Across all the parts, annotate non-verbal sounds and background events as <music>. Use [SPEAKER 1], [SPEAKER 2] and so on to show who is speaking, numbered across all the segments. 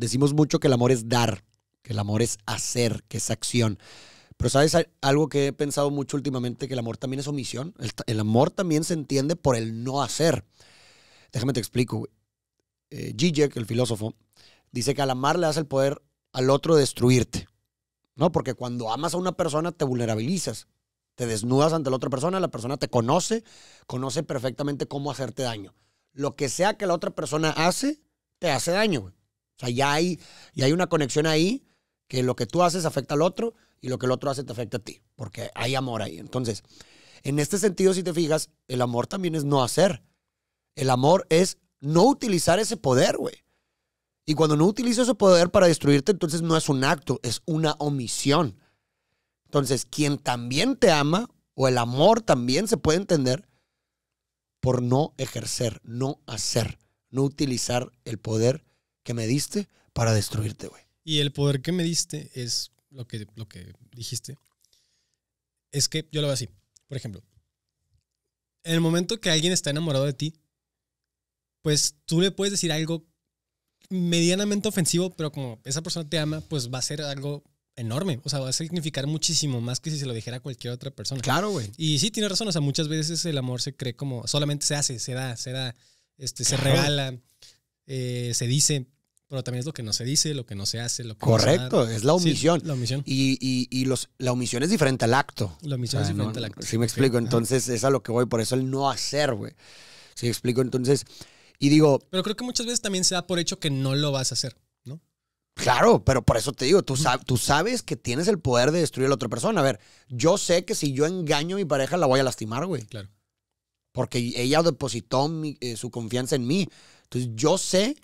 [SPEAKER 1] decimos mucho que el amor es dar, que el amor es hacer, que es acción. Pero sabes algo que he pensado mucho últimamente, que el amor también es omisión. El, el amor también se entiende por el no hacer. Déjame te explico. Eh, Zizek, el filósofo, dice que al amar le das el poder al otro de destruirte. ¿No? Porque cuando amas a una persona te vulnerabilizas. Te desnudas ante la otra persona, la persona te conoce, conoce perfectamente cómo hacerte daño. Lo que sea que la otra persona hace, te hace daño. O sea, ya hay, ya hay una conexión ahí que lo que tú haces afecta al otro y lo que el otro hace te afecta a ti, porque hay amor ahí. Entonces, en este sentido, si te fijas, el amor también es no hacer. El amor es no utilizar ese poder, güey. Y cuando no utilizo ese poder para destruirte, entonces no es un acto, es una omisión. Entonces, quien también te ama, o el amor también se puede entender por no ejercer, no hacer, no utilizar el poder que me diste para destruirte, güey.
[SPEAKER 2] Y el poder que me diste es lo que, lo que dijiste. Es que yo lo veo así. Por ejemplo, en el momento que alguien está enamorado de ti, pues tú le puedes decir algo medianamente ofensivo, pero como esa persona te ama, pues va a ser algo enorme. O sea, va a significar muchísimo más que si se lo dijera a cualquier otra persona.
[SPEAKER 1] Claro, güey.
[SPEAKER 2] Y sí, tiene razón. O sea, muchas veces el amor se cree como solamente se hace, se da, se da, este, se regala, eh, se dice. Pero también es lo que no se dice, lo que no se hace, lo que
[SPEAKER 1] Correcto, es la omisión.
[SPEAKER 2] Sí, la omisión.
[SPEAKER 1] Y, y, y los, la omisión es diferente al acto.
[SPEAKER 2] La omisión
[SPEAKER 1] O sea,
[SPEAKER 2] es diferente
[SPEAKER 1] no-
[SPEAKER 2] al acto.
[SPEAKER 1] Sí, me explico. Entonces, es a lo que voy. Por eso el no hacer, güey. Sí, me explico. Entonces, y digo,
[SPEAKER 2] Pero creo que muchas veces también se da por hecho que no lo vas a hacer, ¿no?
[SPEAKER 1] Claro, pero por eso te digo, tú, sab- tú sabes que tienes el poder de destruir a la otra persona. A ver, yo sé que si yo engaño a mi pareja la voy a lastimar, güey.
[SPEAKER 2] Claro.
[SPEAKER 1] Porque ella depositó mi- eh, su confianza en mí. Entonces yo sé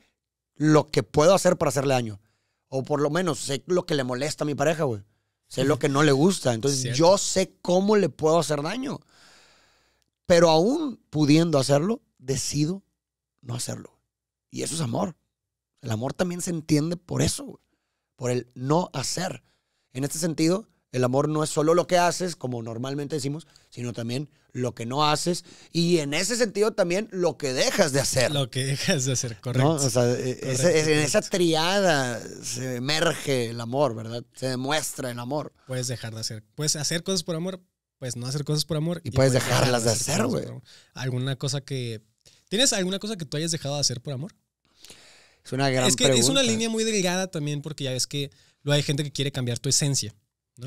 [SPEAKER 1] lo que puedo hacer para hacerle daño. O por lo menos sé lo que le molesta a mi pareja, güey. Sé lo que no le gusta. Entonces
[SPEAKER 2] Cierto.
[SPEAKER 1] yo sé cómo le puedo hacer daño. Pero aún pudiendo hacerlo, decido no hacerlo. Y eso es amor. El amor también se entiende por eso, güey. por el no hacer. En este sentido, el amor no es solo lo que haces, como normalmente decimos, sino también lo que no haces. Y en ese sentido también lo que dejas de hacer.
[SPEAKER 2] Lo que dejas de hacer, correcto.
[SPEAKER 1] ¿no? O sea,
[SPEAKER 2] Correcto,
[SPEAKER 1] ese- en esa triada se emerge el amor, ¿verdad? Se demuestra el amor.
[SPEAKER 2] Puedes dejar de hacer. Puedes hacer cosas por amor, puedes no hacer cosas por amor.
[SPEAKER 1] Y puedes dejarlas de hacer, güey.
[SPEAKER 2] ¿Alguna cosa que. ¿Tienes alguna cosa que tú hayas dejado de hacer por amor?
[SPEAKER 1] Es una gran
[SPEAKER 2] es que es una
[SPEAKER 1] pregunta.
[SPEAKER 2] línea muy delgada también, porque ya ves que luego hay gente que quiere cambiar tu esencia.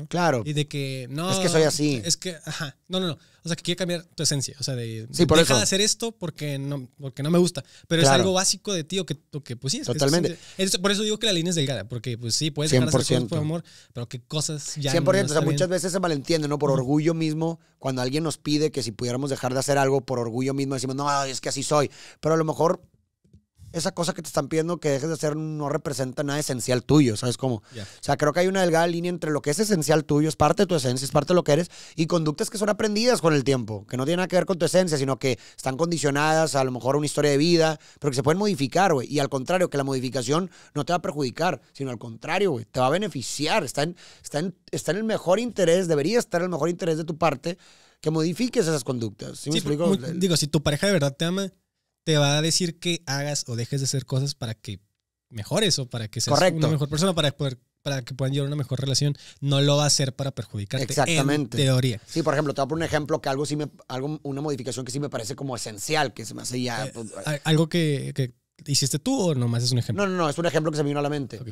[SPEAKER 1] Claro.
[SPEAKER 2] Y de que no.
[SPEAKER 1] Es que soy así.
[SPEAKER 2] Es que, ajá. No, no, no. O sea, que quiere cambiar tu esencia. O sea, de.
[SPEAKER 1] Sí, por
[SPEAKER 2] deja
[SPEAKER 1] eso.
[SPEAKER 2] de hacer esto porque no, porque no me gusta. Pero
[SPEAKER 1] Claro.
[SPEAKER 2] es algo básico de ti o que, o que pues sí. es
[SPEAKER 1] Totalmente.
[SPEAKER 2] Es- por eso digo que la línea es delgada. Porque, pues sí, puedes dejar de hacer cosas
[SPEAKER 1] 100%.
[SPEAKER 2] por amor, pero qué cosas ya.
[SPEAKER 1] 100%,
[SPEAKER 2] no
[SPEAKER 1] o sea,
[SPEAKER 2] bien.
[SPEAKER 1] muchas veces se malentiende, ¿no? Por orgullo mismo, cuando alguien nos pide que si pudiéramos dejar de hacer algo por orgullo mismo, decimos, no, es que así soy. Pero a lo mejor esa cosa que te están pidiendo que dejes de hacer no representa nada esencial tuyo, ¿sabes cómo?
[SPEAKER 2] Ya.
[SPEAKER 1] O sea, creo que hay una delgada línea entre lo que es esencial tuyo, es parte de tu esencia, es parte de lo que eres, y conductas que son aprendidas con el tiempo, que no tienen nada que ver con tu esencia, sino que están condicionadas a lo mejor a una historia de vida, pero que se pueden modificar, güey. Y al contrario, que la modificación no te va a perjudicar, sino al contrario, güey, te va a beneficiar. Está en, está, en, está en el mejor interés, debería estar en el mejor interés de tu parte que modifiques esas conductas. ¿Sí, me
[SPEAKER 2] Sí,
[SPEAKER 1] explico?
[SPEAKER 2] muy- digo, si tu pareja de verdad te ama, te va a decir que hagas o dejes de hacer cosas para que mejores o para que seas
[SPEAKER 1] Correcto.
[SPEAKER 2] una mejor persona, para poder para que puedan llevar una mejor relación. No lo va a hacer para perjudicarte.
[SPEAKER 1] Exactamente.
[SPEAKER 2] En teoría.
[SPEAKER 1] Sí, por ejemplo, te voy a poner un ejemplo que algo sí me, algo, una modificación que sí me parece como esencial, que se me hace ya.
[SPEAKER 2] Eh,
[SPEAKER 1] pues,
[SPEAKER 2] ¿Al- ¿Algo que, que hiciste tú o nomás es un ejemplo?
[SPEAKER 1] no, no, no, es un ejemplo que se me vino a la mente.
[SPEAKER 2] Ok.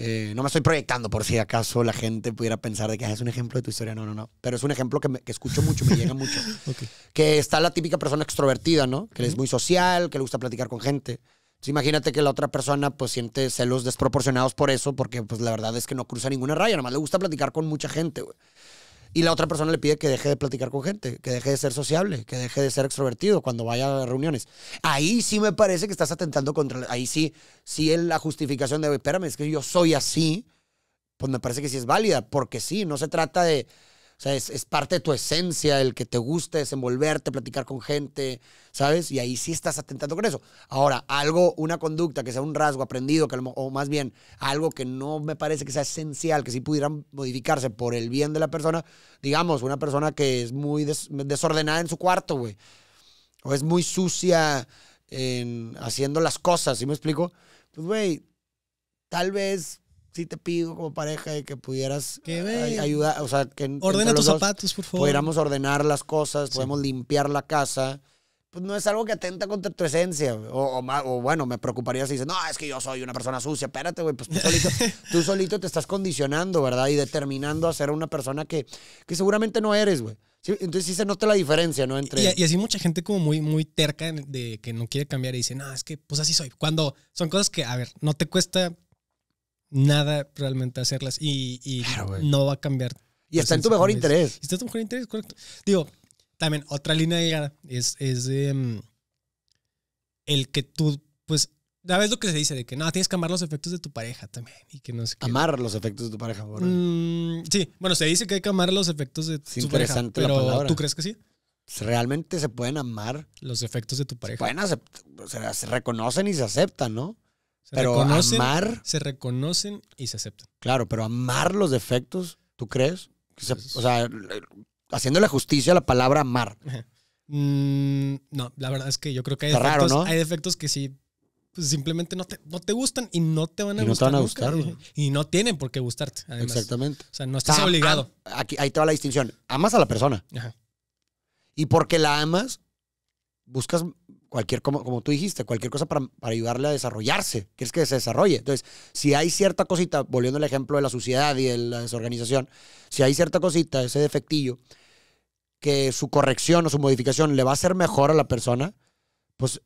[SPEAKER 1] Eh, no me estoy proyectando por si acaso la gente pudiera pensar de que ah, es un ejemplo de tu historia. No, no, no. Pero es un ejemplo que, me- que escucho mucho, me llega mucho. <laughs> Que está la típica persona extrovertida, ¿no? Que es muy social, que le gusta platicar con gente. Entonces, imagínate que la otra persona pues siente celos desproporcionados por eso, porque pues la verdad es que no cruza ninguna raya, nada más le gusta platicar con mucha gente, güey. Y la otra persona le pide que deje de platicar con gente, que deje de ser sociable, que deje de ser extrovertido cuando vaya a reuniones. Ahí sí me parece que estás atentando contra... Ahí sí, sí es la justificación de, espérame, es que yo soy así, pues me parece que sí es válida, porque sí, no se trata de... O sea, es, es parte de tu esencia el que te guste desenvolverte, platicar con gente, ¿sabes? Y ahí sí estás atentando con eso. Ahora, algo, una conducta que sea un rasgo aprendido, que o más bien algo que no me parece que sea esencial, que sí pudieran modificarse por el bien de la persona, digamos, una persona que es muy des- desordenada en su cuarto, güey, o es muy sucia en haciendo las cosas, ¿sí me explico? Pues, güey, tal vez sí te pido como pareja de que pudieras eh, ayudar, o sea, que en-
[SPEAKER 2] Ordena tus zapatos, por favor.
[SPEAKER 1] pudiéramos ordenar las cosas,
[SPEAKER 2] Sí.
[SPEAKER 1] podemos limpiar la casa. Pues no es algo que atenta contra tu esencia. O, o o bueno, me preocuparía si dices, no, es que yo soy una persona sucia. Espérate, güey, pues tú solito, <laughs> tú solito te estás condicionando, ¿verdad? Y determinando a ser una persona que, que seguramente no eres, güey. Sí, entonces sí se nota la diferencia, ¿no? Entre...
[SPEAKER 2] Y, y así mucha gente como muy, muy terca de que no quiere cambiar y dice, no, es que pues así soy. Cuando son cosas que, a ver, no te cuesta nada realmente hacerlas y, y
[SPEAKER 1] Claro, güey.
[SPEAKER 2] no va a cambiar.
[SPEAKER 1] y está en
[SPEAKER 2] pues,
[SPEAKER 1] tu mejor
[SPEAKER 2] es-
[SPEAKER 1] interés.
[SPEAKER 2] Está en tu mejor interés, correcto. Digo, también otra línea delgada es, es de, mm, el que tú, pues, ¿sabes lo que se dice? De que no, tienes que amar los efectos de tu pareja también y que no sé qué.
[SPEAKER 1] Amar los efectos de tu pareja, güey.
[SPEAKER 2] Mm, sí, bueno, se dice que hay que amar los efectos de
[SPEAKER 1] Es
[SPEAKER 2] tu pareja,
[SPEAKER 1] la
[SPEAKER 2] pero
[SPEAKER 1] palabra.
[SPEAKER 2] ¿tú crees que sí?
[SPEAKER 1] Realmente se pueden amar,
[SPEAKER 2] Los efectos de tu
[SPEAKER 1] se
[SPEAKER 2] pareja.
[SPEAKER 1] pueden aceptar, o sea, se reconocen y se aceptan, ¿no?
[SPEAKER 2] Se
[SPEAKER 1] pero
[SPEAKER 2] reconocen,
[SPEAKER 1] amar,
[SPEAKER 2] se reconocen y se aceptan.
[SPEAKER 1] claro, pero amar los defectos, ¿tú crees? Se-
[SPEAKER 2] Pues-
[SPEAKER 1] o sea, haciéndole justicia a la palabra amar.
[SPEAKER 2] Mm, no, la verdad es que yo creo que hay
[SPEAKER 1] Está raro,
[SPEAKER 2] defectos,
[SPEAKER 1] ¿no?
[SPEAKER 2] hay defectos que sí, pues simplemente no te, no te gustan y no te van a
[SPEAKER 1] Y no te
[SPEAKER 2] gustar.
[SPEAKER 1] van a
[SPEAKER 2] nunca.
[SPEAKER 1] gustar.
[SPEAKER 2] Y no tienen por qué gustarte, además.
[SPEAKER 1] Exactamente.
[SPEAKER 2] O sea, no
[SPEAKER 1] O
[SPEAKER 2] estás
[SPEAKER 1] sea,
[SPEAKER 2] obligado.
[SPEAKER 1] aquí, ahí te va la distinción. Amas a la persona.
[SPEAKER 2] Ajá.
[SPEAKER 1] Y porque la amas, buscas cualquier, como, como tú dijiste, cualquier cosa para, para ayudarle a desarrollarse. Quieres que se desarrolle. Entonces, si hay cierta cosita, volviendo al ejemplo de la suciedad y de la desorganización, si hay cierta cosita, ese defectillo, que su corrección o su modificación le va a hacer mejor a la persona, pues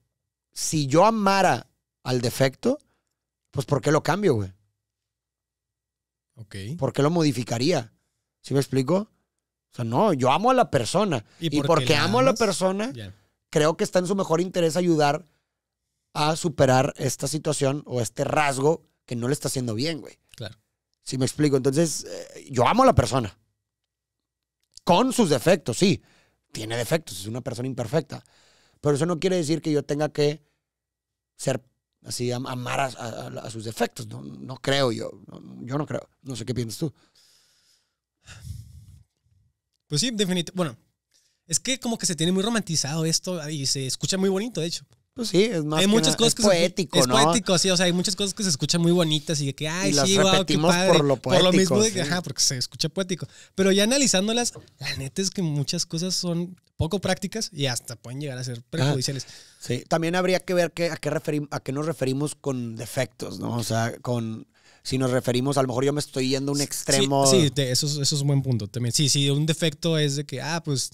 [SPEAKER 1] si yo amara al defecto, pues ¿por qué lo cambio, güey?
[SPEAKER 2] Ok.
[SPEAKER 1] ¿Por qué lo modificaría? ¿Sí me explico? O sea, no, yo amo a la persona. Y, porque,
[SPEAKER 2] la
[SPEAKER 1] amo a la persona,
[SPEAKER 2] ya.
[SPEAKER 1] Creo que está en su mejor interés ayudar a superar esta situación o este rasgo que no le está haciendo bien, güey.
[SPEAKER 2] Claro.
[SPEAKER 1] ¿Sí me explico? Entonces, eh, yo amo a la persona. Con sus defectos, sí. Tiene defectos, es una persona imperfecta. Pero eso no quiere decir que yo tenga que ser así, am- amar a, a- a sus defectos. No, no creo yo. No, yo no creo. No sé qué piensas tú.
[SPEAKER 2] Pues sí, definitivamente. Bueno, es que como que se tiene muy romantizado esto y se escucha muy bonito, de hecho.
[SPEAKER 1] Pues sí, es más
[SPEAKER 2] hay
[SPEAKER 1] que
[SPEAKER 2] muchas
[SPEAKER 1] nada-
[SPEAKER 2] cosas
[SPEAKER 1] es
[SPEAKER 2] que
[SPEAKER 1] poético,
[SPEAKER 2] se, es
[SPEAKER 1] ¿no?
[SPEAKER 2] poético, sí, o sea, hay muchas cosas que se escuchan muy bonitas y de que, ay,
[SPEAKER 1] Y
[SPEAKER 2] sí, qué padre.
[SPEAKER 1] por lo
[SPEAKER 2] Por lo mismo
[SPEAKER 1] poético,
[SPEAKER 2] de que,
[SPEAKER 1] sí.
[SPEAKER 2] ajá, porque se escucha poético. Pero ya analizándolas, la neta es que muchas cosas son poco prácticas y hasta pueden llegar a ser perjudiciales.
[SPEAKER 1] Sí, también habría que ver qué- a, qué referim- a qué nos referimos con defectos, ¿no? O sea, con si nos referimos, a lo mejor yo me estoy yendo a un extremo.
[SPEAKER 2] Sí, sí, de- eso, es- eso es un buen punto también. Sí, sí, un defecto es de que, ah, pues,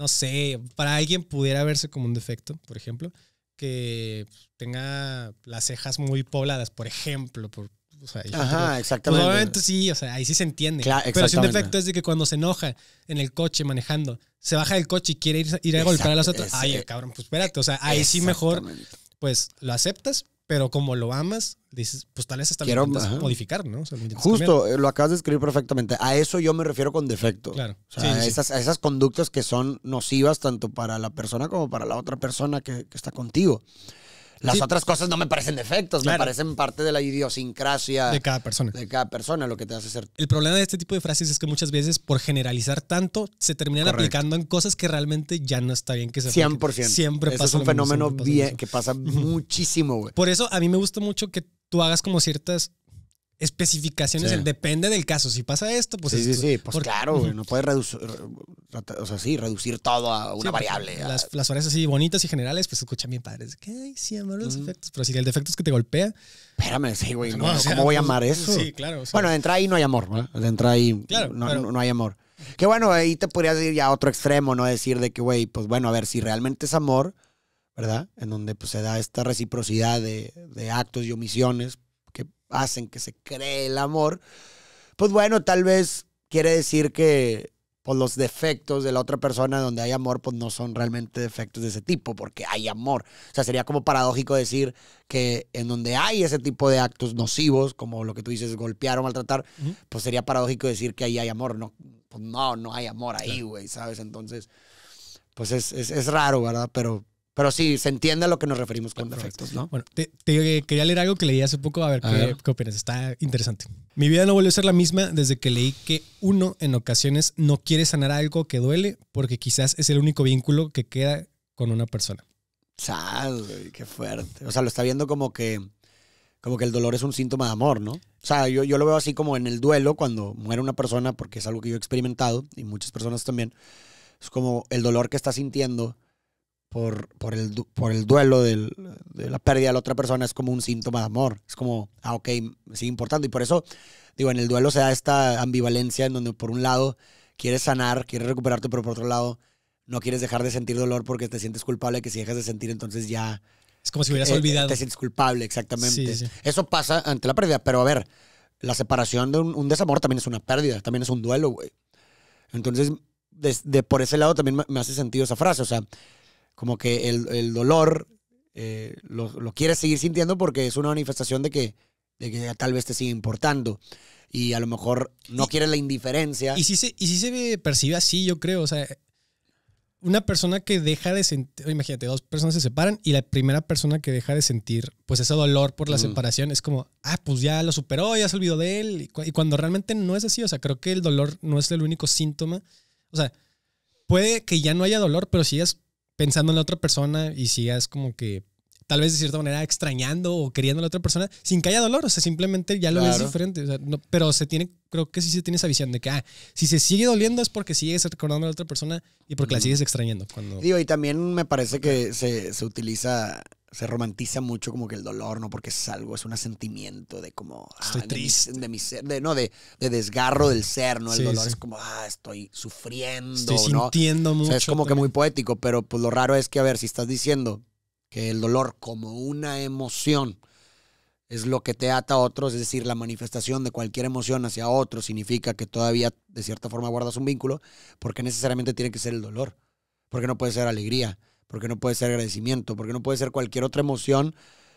[SPEAKER 2] no sé, para alguien pudiera verse como un defecto, por ejemplo, que tenga las cejas muy pobladas, por ejemplo. Por, o sea,
[SPEAKER 1] Ajá,
[SPEAKER 2] Pues
[SPEAKER 1] exactamente.
[SPEAKER 2] obviamente sí, o sea, ahí sí se entiende.
[SPEAKER 1] Claro,
[SPEAKER 2] Pero si un defecto es de que cuando se enoja en el coche manejando, se baja del coche y quiere ir, ir a golpear a otras.
[SPEAKER 1] ese-
[SPEAKER 2] Ay, cabrón, pues espérate. O sea, ahí sí mejor, pues lo aceptas, pero como lo amas, dices, pues tal vez hasta
[SPEAKER 1] Quiero-
[SPEAKER 2] lo intentas
[SPEAKER 1] ajá.
[SPEAKER 2] modificar, ¿no? O sea, lo intentas cambiar.
[SPEAKER 1] Justo, eh, lo acabas de escribir perfectamente. A eso yo me refiero con defecto.
[SPEAKER 2] Claro.
[SPEAKER 1] O sea,
[SPEAKER 2] Sí, sí,
[SPEAKER 1] a,
[SPEAKER 2] sí.
[SPEAKER 1] Esas, a esas conductas que son nocivas tanto para la persona como para la otra persona que, que está contigo. Las
[SPEAKER 2] Sí.
[SPEAKER 1] otras cosas no me parecen defectos,
[SPEAKER 2] Claro.
[SPEAKER 1] me parecen parte de la idiosincrasia
[SPEAKER 2] de cada persona.
[SPEAKER 1] de cada persona, lo que te hace ser.
[SPEAKER 2] El problema de este tipo de frases es que muchas veces, por generalizar tanto, se terminan
[SPEAKER 1] Correcto.
[SPEAKER 2] aplicando en cosas que realmente ya no está bien que se apliquen.
[SPEAKER 1] 100%.
[SPEAKER 2] Siempre pasa
[SPEAKER 1] es un
[SPEAKER 2] mismo,
[SPEAKER 1] fenómeno
[SPEAKER 2] pasa
[SPEAKER 1] bien, que pasa muchísimo, güey.
[SPEAKER 2] Por eso a mí me gusta mucho que tú hagas como ciertas especificaciones.
[SPEAKER 1] Sí.
[SPEAKER 2] en- depende del caso. Si pasa esto, pues
[SPEAKER 1] sí, sí,
[SPEAKER 2] esto.
[SPEAKER 1] sí, pues
[SPEAKER 2] Porque-
[SPEAKER 1] claro,
[SPEAKER 2] Ujú.
[SPEAKER 1] no puedes reducir, o sea, sí, reducir todo a una
[SPEAKER 2] Sí,
[SPEAKER 1] variable.
[SPEAKER 2] Las, las frases así bonitas y generales, pues escuchan bien padres. Que, ay, sí, amar los
[SPEAKER 1] Ujú.
[SPEAKER 2] efectos. Pero si el defecto es que te golpea.
[SPEAKER 1] Espérame, sí, güey, no,
[SPEAKER 2] no, o sea,
[SPEAKER 1] ¿cómo voy a
[SPEAKER 2] pues,
[SPEAKER 1] amar eso?
[SPEAKER 2] Sí, claro. o sea,
[SPEAKER 1] Bueno, de entrada ahí no hay amor, ¿no? De entrada ahí
[SPEAKER 2] Claro,
[SPEAKER 1] no,
[SPEAKER 2] pero-
[SPEAKER 1] no- no hay amor. Que bueno, ahí te podrías ir ya a otro extremo, ¿no? Decir de que, güey, pues bueno, a ver, si realmente es amor, ¿verdad? En donde pues se da esta reciprocidad de, de actos y omisiones hacen que se cree el amor, pues bueno, tal vez quiere decir que pues los defectos de la otra persona donde hay amor, pues no son realmente defectos de ese tipo, porque hay amor. O sea, sería como paradójico decir que en donde hay ese tipo de actos nocivos, como lo que tú dices, golpear o maltratar, pues sería paradójico decir que ahí hay amor. No, pues no, no hay amor ahí, güey, ¿sabes? Entonces, pues es, es, es raro, ¿verdad? Pero, pero sí, se entiende a lo que nos referimos con defectos, ¿no?
[SPEAKER 2] Bueno, te, te quería leer algo que leí hace poco, a ver,
[SPEAKER 1] A
[SPEAKER 2] qué,
[SPEAKER 1] ver.
[SPEAKER 2] qué opinas. Está interesante. Mi vida no volvió a ser la misma desde que leí que uno en ocasiones no quiere sanar algo que duele porque quizás es el único vínculo que queda con una persona.
[SPEAKER 1] Sal, qué fuerte. O sea, lo está viendo como que, como que el dolor es un síntoma de amor, ¿no? O sea, yo, yo lo veo así como en el duelo, cuando muere una persona, porque es algo que yo he experimentado y muchas personas también. Es como el dolor que está sintiendo por, por, el, por el duelo del- de la pérdida de la otra persona es como un síntoma de amor. Es como, ah, ok, sigue importando. Y por eso, digo, en el duelo se da esta ambivalencia en donde por un lado quieres sanar, quieres recuperarte, pero por otro lado no quieres dejar de sentir dolor porque te sientes culpable, que si dejas de sentir entonces ya
[SPEAKER 2] Es como si hubieras
[SPEAKER 1] eh,
[SPEAKER 2] olvidado.
[SPEAKER 1] Te sientes culpable, exactamente.
[SPEAKER 2] Sí, sí.
[SPEAKER 1] Eso pasa ante la pérdida, pero a ver, la separación de un, un desamor también es una pérdida, también es un duelo, güey. Entonces, des- de, por ese lado también me, me hace sentido esa frase, o sea, como que el, el dolor eh, lo, lo quieres seguir sintiendo porque es una manifestación de que, de que tal vez te sigue importando. Y a lo mejor no
[SPEAKER 2] Y-
[SPEAKER 1] quieres la indiferencia.
[SPEAKER 2] Y sí, se, y sí se percibe así, yo creo. O sea, una persona que deja de sentir, imagínate, dos personas se separan y la primera persona que deja de sentir, pues ese dolor por la
[SPEAKER 1] Mm.
[SPEAKER 2] separación es como, ah, pues ya lo superó, ya se olvidó de él. Y, cu- y cuando realmente no es así, o sea, creo que el dolor no es el único síntoma. O sea, puede que ya no haya dolor, pero sigas pensando en la otra persona y sigas como que tal vez de cierta manera extrañando o queriendo a la otra persona sin que haya dolor, o sea, simplemente ya lo ves diferente, o sea, no- pero se tiene, creo que sí se tiene esa visión de que, ah, si se sigue doliendo es porque sigues recordando a la otra persona y porque la sigues extrañando. Cuando,
[SPEAKER 1] Digo, y también me parece que se, se utiliza, se romantiza mucho como que el dolor, ¿no? Porque es algo, es un sentimiento de como...
[SPEAKER 2] Estoy
[SPEAKER 1] de mi-
[SPEAKER 2] triste.
[SPEAKER 1] De, mi ser, de, no, de, de desgarro del ser, ¿no? El
[SPEAKER 2] Sí,
[SPEAKER 1] dolor
[SPEAKER 2] sí.
[SPEAKER 1] es como, ah, estoy sufriendo,
[SPEAKER 2] estoy
[SPEAKER 1] ¿no?
[SPEAKER 2] sintiendo
[SPEAKER 1] O
[SPEAKER 2] mucho.
[SPEAKER 1] sea, es como que muy poético, pero pues lo raro es que, a ver, si estás diciendo que el dolor como una emoción es lo que te ata a otros, es decir, la manifestación de cualquier emoción hacia otro significa que todavía de cierta forma guardas un vínculo, porque necesariamente tiene que ser el dolor, porque no puede ser alegría, porque no puede ser agradecimiento, porque no puede ser cualquier otra emoción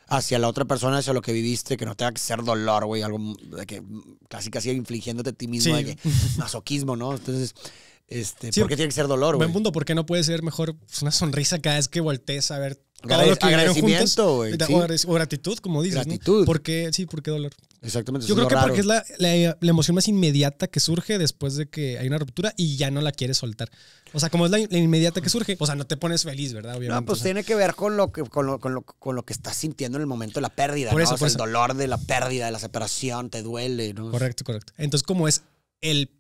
[SPEAKER 1] hacia la otra persona, hacia lo que viviste, que no tenga que ser dolor, güey, algo de que casi casi infligiéndote a ti mismo,
[SPEAKER 2] Sí.
[SPEAKER 1] de que <laughs> masoquismo, ¿no? Entonces, este,
[SPEAKER 2] Sí,
[SPEAKER 1] ¿por qué tiene que ser dolor, güey?
[SPEAKER 2] Buen punto, ¿por qué no puede ser mejor pues, una sonrisa cada vez que voltees a ver
[SPEAKER 1] agradecimiento, güey.
[SPEAKER 2] O
[SPEAKER 1] sí.
[SPEAKER 2] agrade- O gratitud, como dices. ¿no?
[SPEAKER 1] Gratitud.
[SPEAKER 2] ¿Por qué? Sí, ¿por qué dolor?
[SPEAKER 1] Exactamente.
[SPEAKER 2] Yo creo que porque es la, la- la emoción más inmediata que surge después de que hay una ruptura y ya no la quieres soltar. O sea, como es la, la inmediata que surge, o sea, no te pones feliz, ¿verdad? Obviamente.
[SPEAKER 1] No, pues
[SPEAKER 2] o sea,
[SPEAKER 1] tiene que ver con lo que, con lo, con lo, con lo que estás sintiendo en el momento de la pérdida,
[SPEAKER 2] Por
[SPEAKER 1] ¿no?
[SPEAKER 2] eso,
[SPEAKER 1] O sea,
[SPEAKER 2] por
[SPEAKER 1] el
[SPEAKER 2] eso.
[SPEAKER 1] dolor de la pérdida, de la separación, te duele, ¿no?
[SPEAKER 2] Correcto, correcto. Entonces, como es el,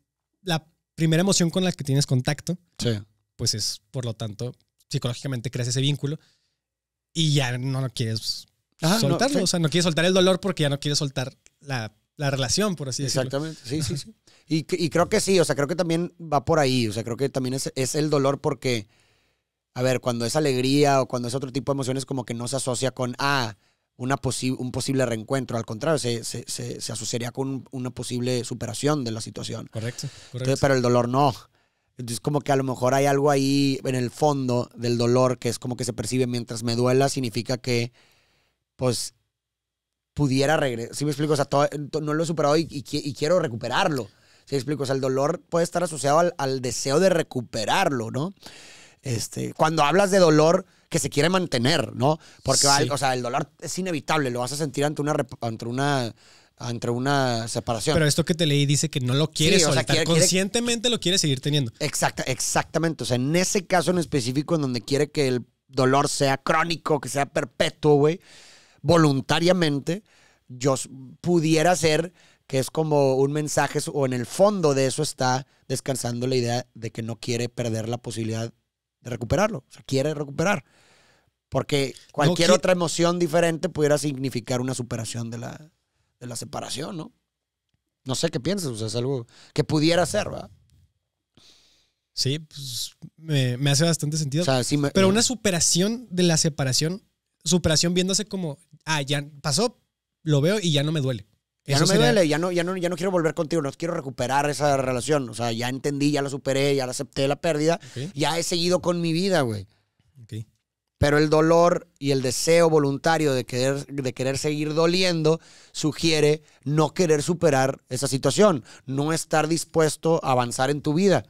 [SPEAKER 2] la primera emoción con la que tienes contacto,
[SPEAKER 1] Sí.
[SPEAKER 2] pues es, por lo tanto, psicológicamente creas ese vínculo y ya no lo quieres
[SPEAKER 1] Ajá,
[SPEAKER 2] soltarlo. O sea, no quieres soltar el dolor porque ya no quieres soltar la, la relación, por así decirlo.
[SPEAKER 1] Exactamente, sí, sí, sí. Y, y creo que sí, o sea, creo que también va por ahí, o sea, creo que también es, es el dolor porque, a ver, cuando es alegría o cuando es otro tipo de emociones, como que no se asocia con, ah, una posi- un posible reencuentro, al contrario, se, se, se, se asociaría con un- una posible superación de la situación.
[SPEAKER 2] Correcto, correcto.
[SPEAKER 1] Entonces, pero el dolor no. Entonces, como que a lo mejor hay algo ahí en el fondo del dolor que es como que se percibe mientras me duela, significa que, pues, pudiera regresar. ¿Sí me explico? O sea, todo- no lo he superado y, y qui- y quiero recuperarlo. ¿Sí me explico? O sea, el dolor puede estar asociado al, al deseo de recuperarlo, ¿no? Este, cuando hablas de dolor que se quiere mantener, ¿no? Porque, va- o sea, el dolor es inevitable, lo vas a sentir ante una, ante una, ante una separación.
[SPEAKER 2] Pero esto que te leí dice que no lo quieres
[SPEAKER 1] Sí, o sea,
[SPEAKER 2] soltar.
[SPEAKER 1] quiere- quiere-
[SPEAKER 2] Conscientemente lo quieres seguir teniendo.
[SPEAKER 1] Exacta, exactamente. O sea, en ese caso en específico, en donde quiere que el dolor sea crónico, que sea perpetuo, güey, voluntariamente, yo pudiera ser que es como un mensaje, o en el fondo de eso está descansando la idea de que no quiere perder la posibilidad de recuperarlo. O sea, quiere recuperar. Porque cualquier
[SPEAKER 2] qui-
[SPEAKER 1] otra emoción diferente pudiera significar una superación de la, de la separación, ¿no? No sé qué piensas, o sea, es algo que pudiera ser, ¿verdad?
[SPEAKER 2] Sí, pues me, me hace bastante sentido.
[SPEAKER 1] O sea, sí me-
[SPEAKER 2] Pero una superación de la separación, superación viéndose como, ah, ya pasó, lo veo y ya no me duele.
[SPEAKER 1] Ya
[SPEAKER 2] Eso
[SPEAKER 1] no me
[SPEAKER 2] sería-
[SPEAKER 1] duele, ya no, ya, no, ya no quiero volver contigo, no quiero recuperar esa relación. O sea, ya entendí, ya la superé, ya la acepté la pérdida, ya he seguido con mi vida, güey.
[SPEAKER 2] ok.
[SPEAKER 1] Pero el dolor y el deseo voluntario de querer, de querer seguir doliendo sugiere no querer superar esa situación, no estar dispuesto a avanzar en tu vida.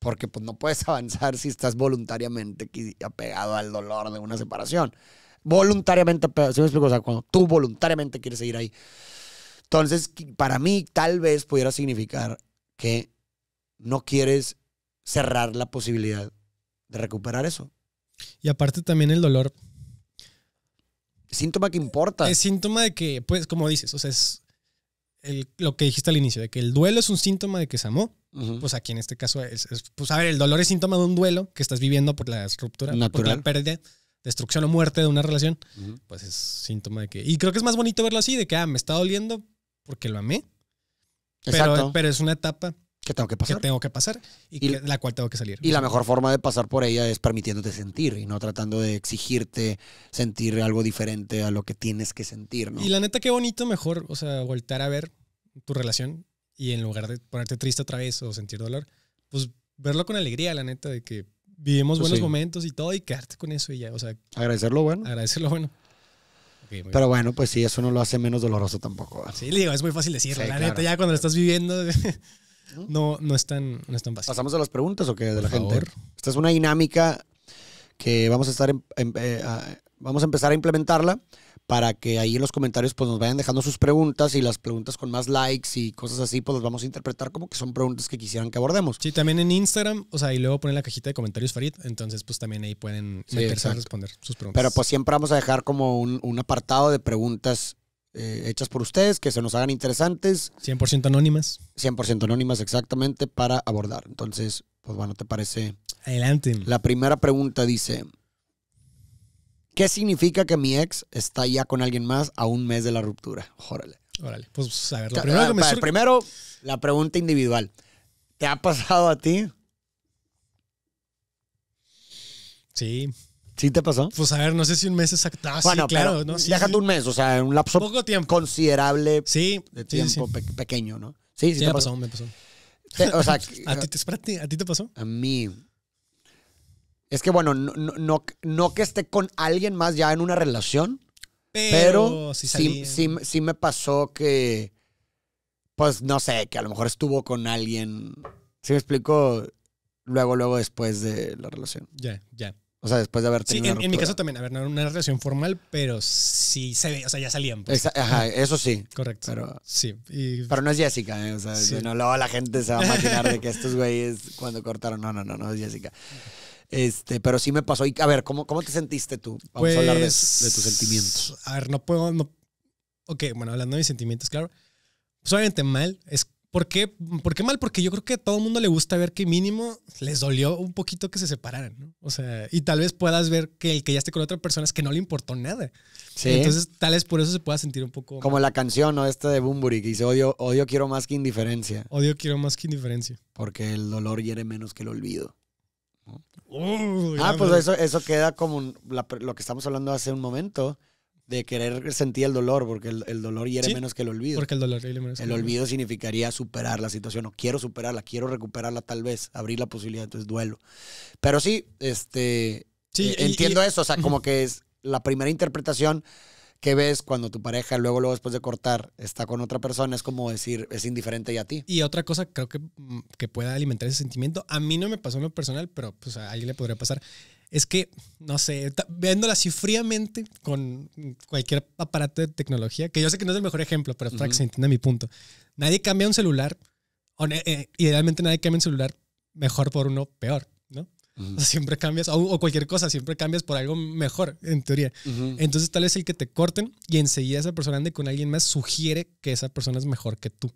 [SPEAKER 1] Porque pues no puedes <laughs> avanzar si estás voluntariamente apegado al dolor de una separación. Voluntariamente apegado, ¿sí me explico? O sea, cuando tú voluntariamente quieres seguir ahí. Entonces, para mí tal vez pudiera significar que no quieres cerrar la posibilidad de recuperar eso.
[SPEAKER 2] Y aparte también el dolor.
[SPEAKER 1] síntoma que importa.
[SPEAKER 2] Es síntoma de que, pues, como dices, o sea, es el- lo que dijiste al inicio, de que el duelo es un síntoma de que se amó. Pues aquí en este caso es, es- pues a ver, el dolor es síntoma de un duelo que estás viviendo por la ruptura, por
[SPEAKER 1] Natural.
[SPEAKER 2] la pérdida, destrucción o muerte de una relación. Pues es síntoma de que. Y creo que es más bonito verlo así, de que, ah, me está doliendo porque lo amé.
[SPEAKER 1] Exacto.
[SPEAKER 2] Pero, pero es una etapa
[SPEAKER 1] ¿Qué tengo que
[SPEAKER 2] que
[SPEAKER 1] pasar?
[SPEAKER 2] tengo que pasar y,
[SPEAKER 1] Y-
[SPEAKER 2] que- la cual tengo que salir.
[SPEAKER 1] Y la mejor forma de pasar por ella es permitiéndote sentir y no tratando de exigirte sentir algo diferente a lo que tienes que sentir, ¿no?
[SPEAKER 2] Y la neta, qué bonito, mejor, o sea, voltar a ver tu relación y en lugar de ponerte triste otra vez o sentir dolor, pues verlo con alegría, la neta, de que vivimos
[SPEAKER 1] Pues
[SPEAKER 2] buenos
[SPEAKER 1] sí.
[SPEAKER 2] momentos y todo y quedarte con eso y ya, o sea,
[SPEAKER 1] Agradecerlo, bueno.
[SPEAKER 2] agradecerlo bueno. Ok, muy bien.
[SPEAKER 1] Pero bueno, pues sí, eso no lo hace menos doloroso tampoco. ¿va?
[SPEAKER 2] Sí, le digo, es muy fácil decirlo,
[SPEAKER 1] Sí,
[SPEAKER 2] la
[SPEAKER 1] claro.
[SPEAKER 2] neta, ya cuando lo estás viviendo, <laughs> no, no, es tan, no es tan fácil.
[SPEAKER 1] ¿Pasamos a las preguntas o qué de
[SPEAKER 2] Por
[SPEAKER 1] la gente?
[SPEAKER 2] favor.
[SPEAKER 1] Esta es una dinámica que vamos a estar en- en- eh, a- vamos a empezar a implementarla para que ahí en los comentarios pues nos vayan dejando sus preguntas y las preguntas con más likes y cosas así pues las vamos a interpretar como que son preguntas que quisieran que abordemos.
[SPEAKER 2] Sí, también en Instagram, o sea, y luego ponen la cajita de comentarios Farid, entonces pues también ahí pueden
[SPEAKER 1] Sí,
[SPEAKER 2] meterse a responder sus preguntas.
[SPEAKER 1] Pero pues siempre vamos a dejar como un, un apartado de preguntas eh, hechas por ustedes que se nos hagan interesantes,
[SPEAKER 2] 100% anónimas.
[SPEAKER 1] 100% anónimas exactamente para abordar. Entonces, pues bueno, ¿te parece?
[SPEAKER 2] Adelante.
[SPEAKER 1] La primera pregunta dice, ¿qué significa que mi ex está ya con alguien más a un mes de la ruptura? Órale.
[SPEAKER 2] Órale, pues a ver, lo primero que me surge-
[SPEAKER 1] primero, la pregunta individual. ¿Te ha pasado a ti?
[SPEAKER 2] Sí,
[SPEAKER 1] ¿Sí te pasó?
[SPEAKER 2] pues a ver, no sé si un mes exacto. Ah,
[SPEAKER 1] bueno,
[SPEAKER 2] sí, claro,
[SPEAKER 1] pero
[SPEAKER 2] ¿no? Sí,
[SPEAKER 1] déjate
[SPEAKER 2] sí.
[SPEAKER 1] un mes, o sea, un lapso
[SPEAKER 2] poco tiempo.
[SPEAKER 1] considerable
[SPEAKER 2] Sí,
[SPEAKER 1] de tiempo pe- pequeño, ¿no? Sí, sí,
[SPEAKER 2] me
[SPEAKER 1] pasó.
[SPEAKER 2] pasó, me pasó.
[SPEAKER 1] Te- o sea, <laughs>
[SPEAKER 2] ¿A ti, te, espérate, ¿a ti te pasó?
[SPEAKER 1] a mí. Es que bueno, no, no, no, no que esté con alguien más ya en una relación, pero,
[SPEAKER 2] sí,
[SPEAKER 1] sí,
[SPEAKER 2] salí-
[SPEAKER 1] sí, sí me pasó que, pues no sé, que a lo mejor estuvo con alguien, ¿sí me explico? Luego, luego después de la relación.
[SPEAKER 2] Ya, ya.
[SPEAKER 1] O sea, después de haber
[SPEAKER 2] Sí,
[SPEAKER 1] tenido
[SPEAKER 2] en,
[SPEAKER 1] una
[SPEAKER 2] en mi caso también, a ver, no era una relación formal, pero sí se ve, o sea, ya salían. Pues.
[SPEAKER 1] Ajá, eso sí, <laughs>
[SPEAKER 2] Correcto.
[SPEAKER 1] pero...
[SPEAKER 2] sí, y
[SPEAKER 1] Pero no es Jessica, ¿eh? O sea,
[SPEAKER 2] Sí.
[SPEAKER 1] no, luego la gente se va a <laughs> imaginar de que estos güeyes cuando cortaron. No, no, no, no es Jessica. Este, pero sí me pasó. Y a ver, ¿cómo, cómo te sentiste tú? Vamos a hablar de,
[SPEAKER 2] Pues,
[SPEAKER 1] de tus sentimientos.
[SPEAKER 2] A ver, no puedo. No, ok, bueno, hablando de mis sentimientos, claro. Pues obviamente mal. Es, ¿por, qué, ¿Por qué mal? Porque yo creo que a todo el mundo le gusta ver que mínimo les dolió un poquito que se separaran, ¿no? O sea, y tal vez puedas ver que el que ya esté con otra persona es que no le importó nada.
[SPEAKER 1] Sí.
[SPEAKER 2] Entonces, tal vez por eso se pueda sentir un poco.
[SPEAKER 1] como la canción, ¿no? Esta de Bumburi, que dice, odio, odio quiero más que indiferencia,
[SPEAKER 2] Odio quiero más que indiferencia.
[SPEAKER 1] porque el dolor hiere menos que el olvido. Ah, pues eso, eso queda como un- la- lo que estamos hablando hace un momento, de querer sentir el dolor, porque el, el dolor hiere
[SPEAKER 2] Sí,
[SPEAKER 1] menos que el olvido.
[SPEAKER 2] Porque el dolor le menos que
[SPEAKER 1] El olvido significaría superar la situación, o quiero superarla, quiero recuperarla tal vez, abrir la posibilidad, entonces duelo. Pero sí, este,
[SPEAKER 2] Sí,
[SPEAKER 1] eh,
[SPEAKER 2] y-
[SPEAKER 1] entiendo
[SPEAKER 2] y-
[SPEAKER 1] eso, o sea, como que es la primera interpretación que ves cuando tu pareja luego, luego después de cortar está con otra persona, es como decir, es indiferente ya a ti.
[SPEAKER 2] Y otra cosa creo que, mm, que pueda alimentar ese sentimiento, a mí no me pasó en lo personal, pero pues a alguien le podría pasar, es que, no sé, viéndolo así fríamente con cualquier aparato de tecnología, que yo sé que no es el mejor ejemplo, pero para que
[SPEAKER 1] Ujú.
[SPEAKER 2] se entienda mi punto, nadie cambia un celular, o eh, idealmente nadie cambia un celular mejor por uno peor, ¿no?
[SPEAKER 1] Ujú.
[SPEAKER 2] O sea, siempre cambias, o, o cualquier cosa, siempre cambias por algo mejor, en teoría. Entonces tal vez el que te corten y enseguida esa persona ande con alguien más sugiere que esa persona es mejor que tú.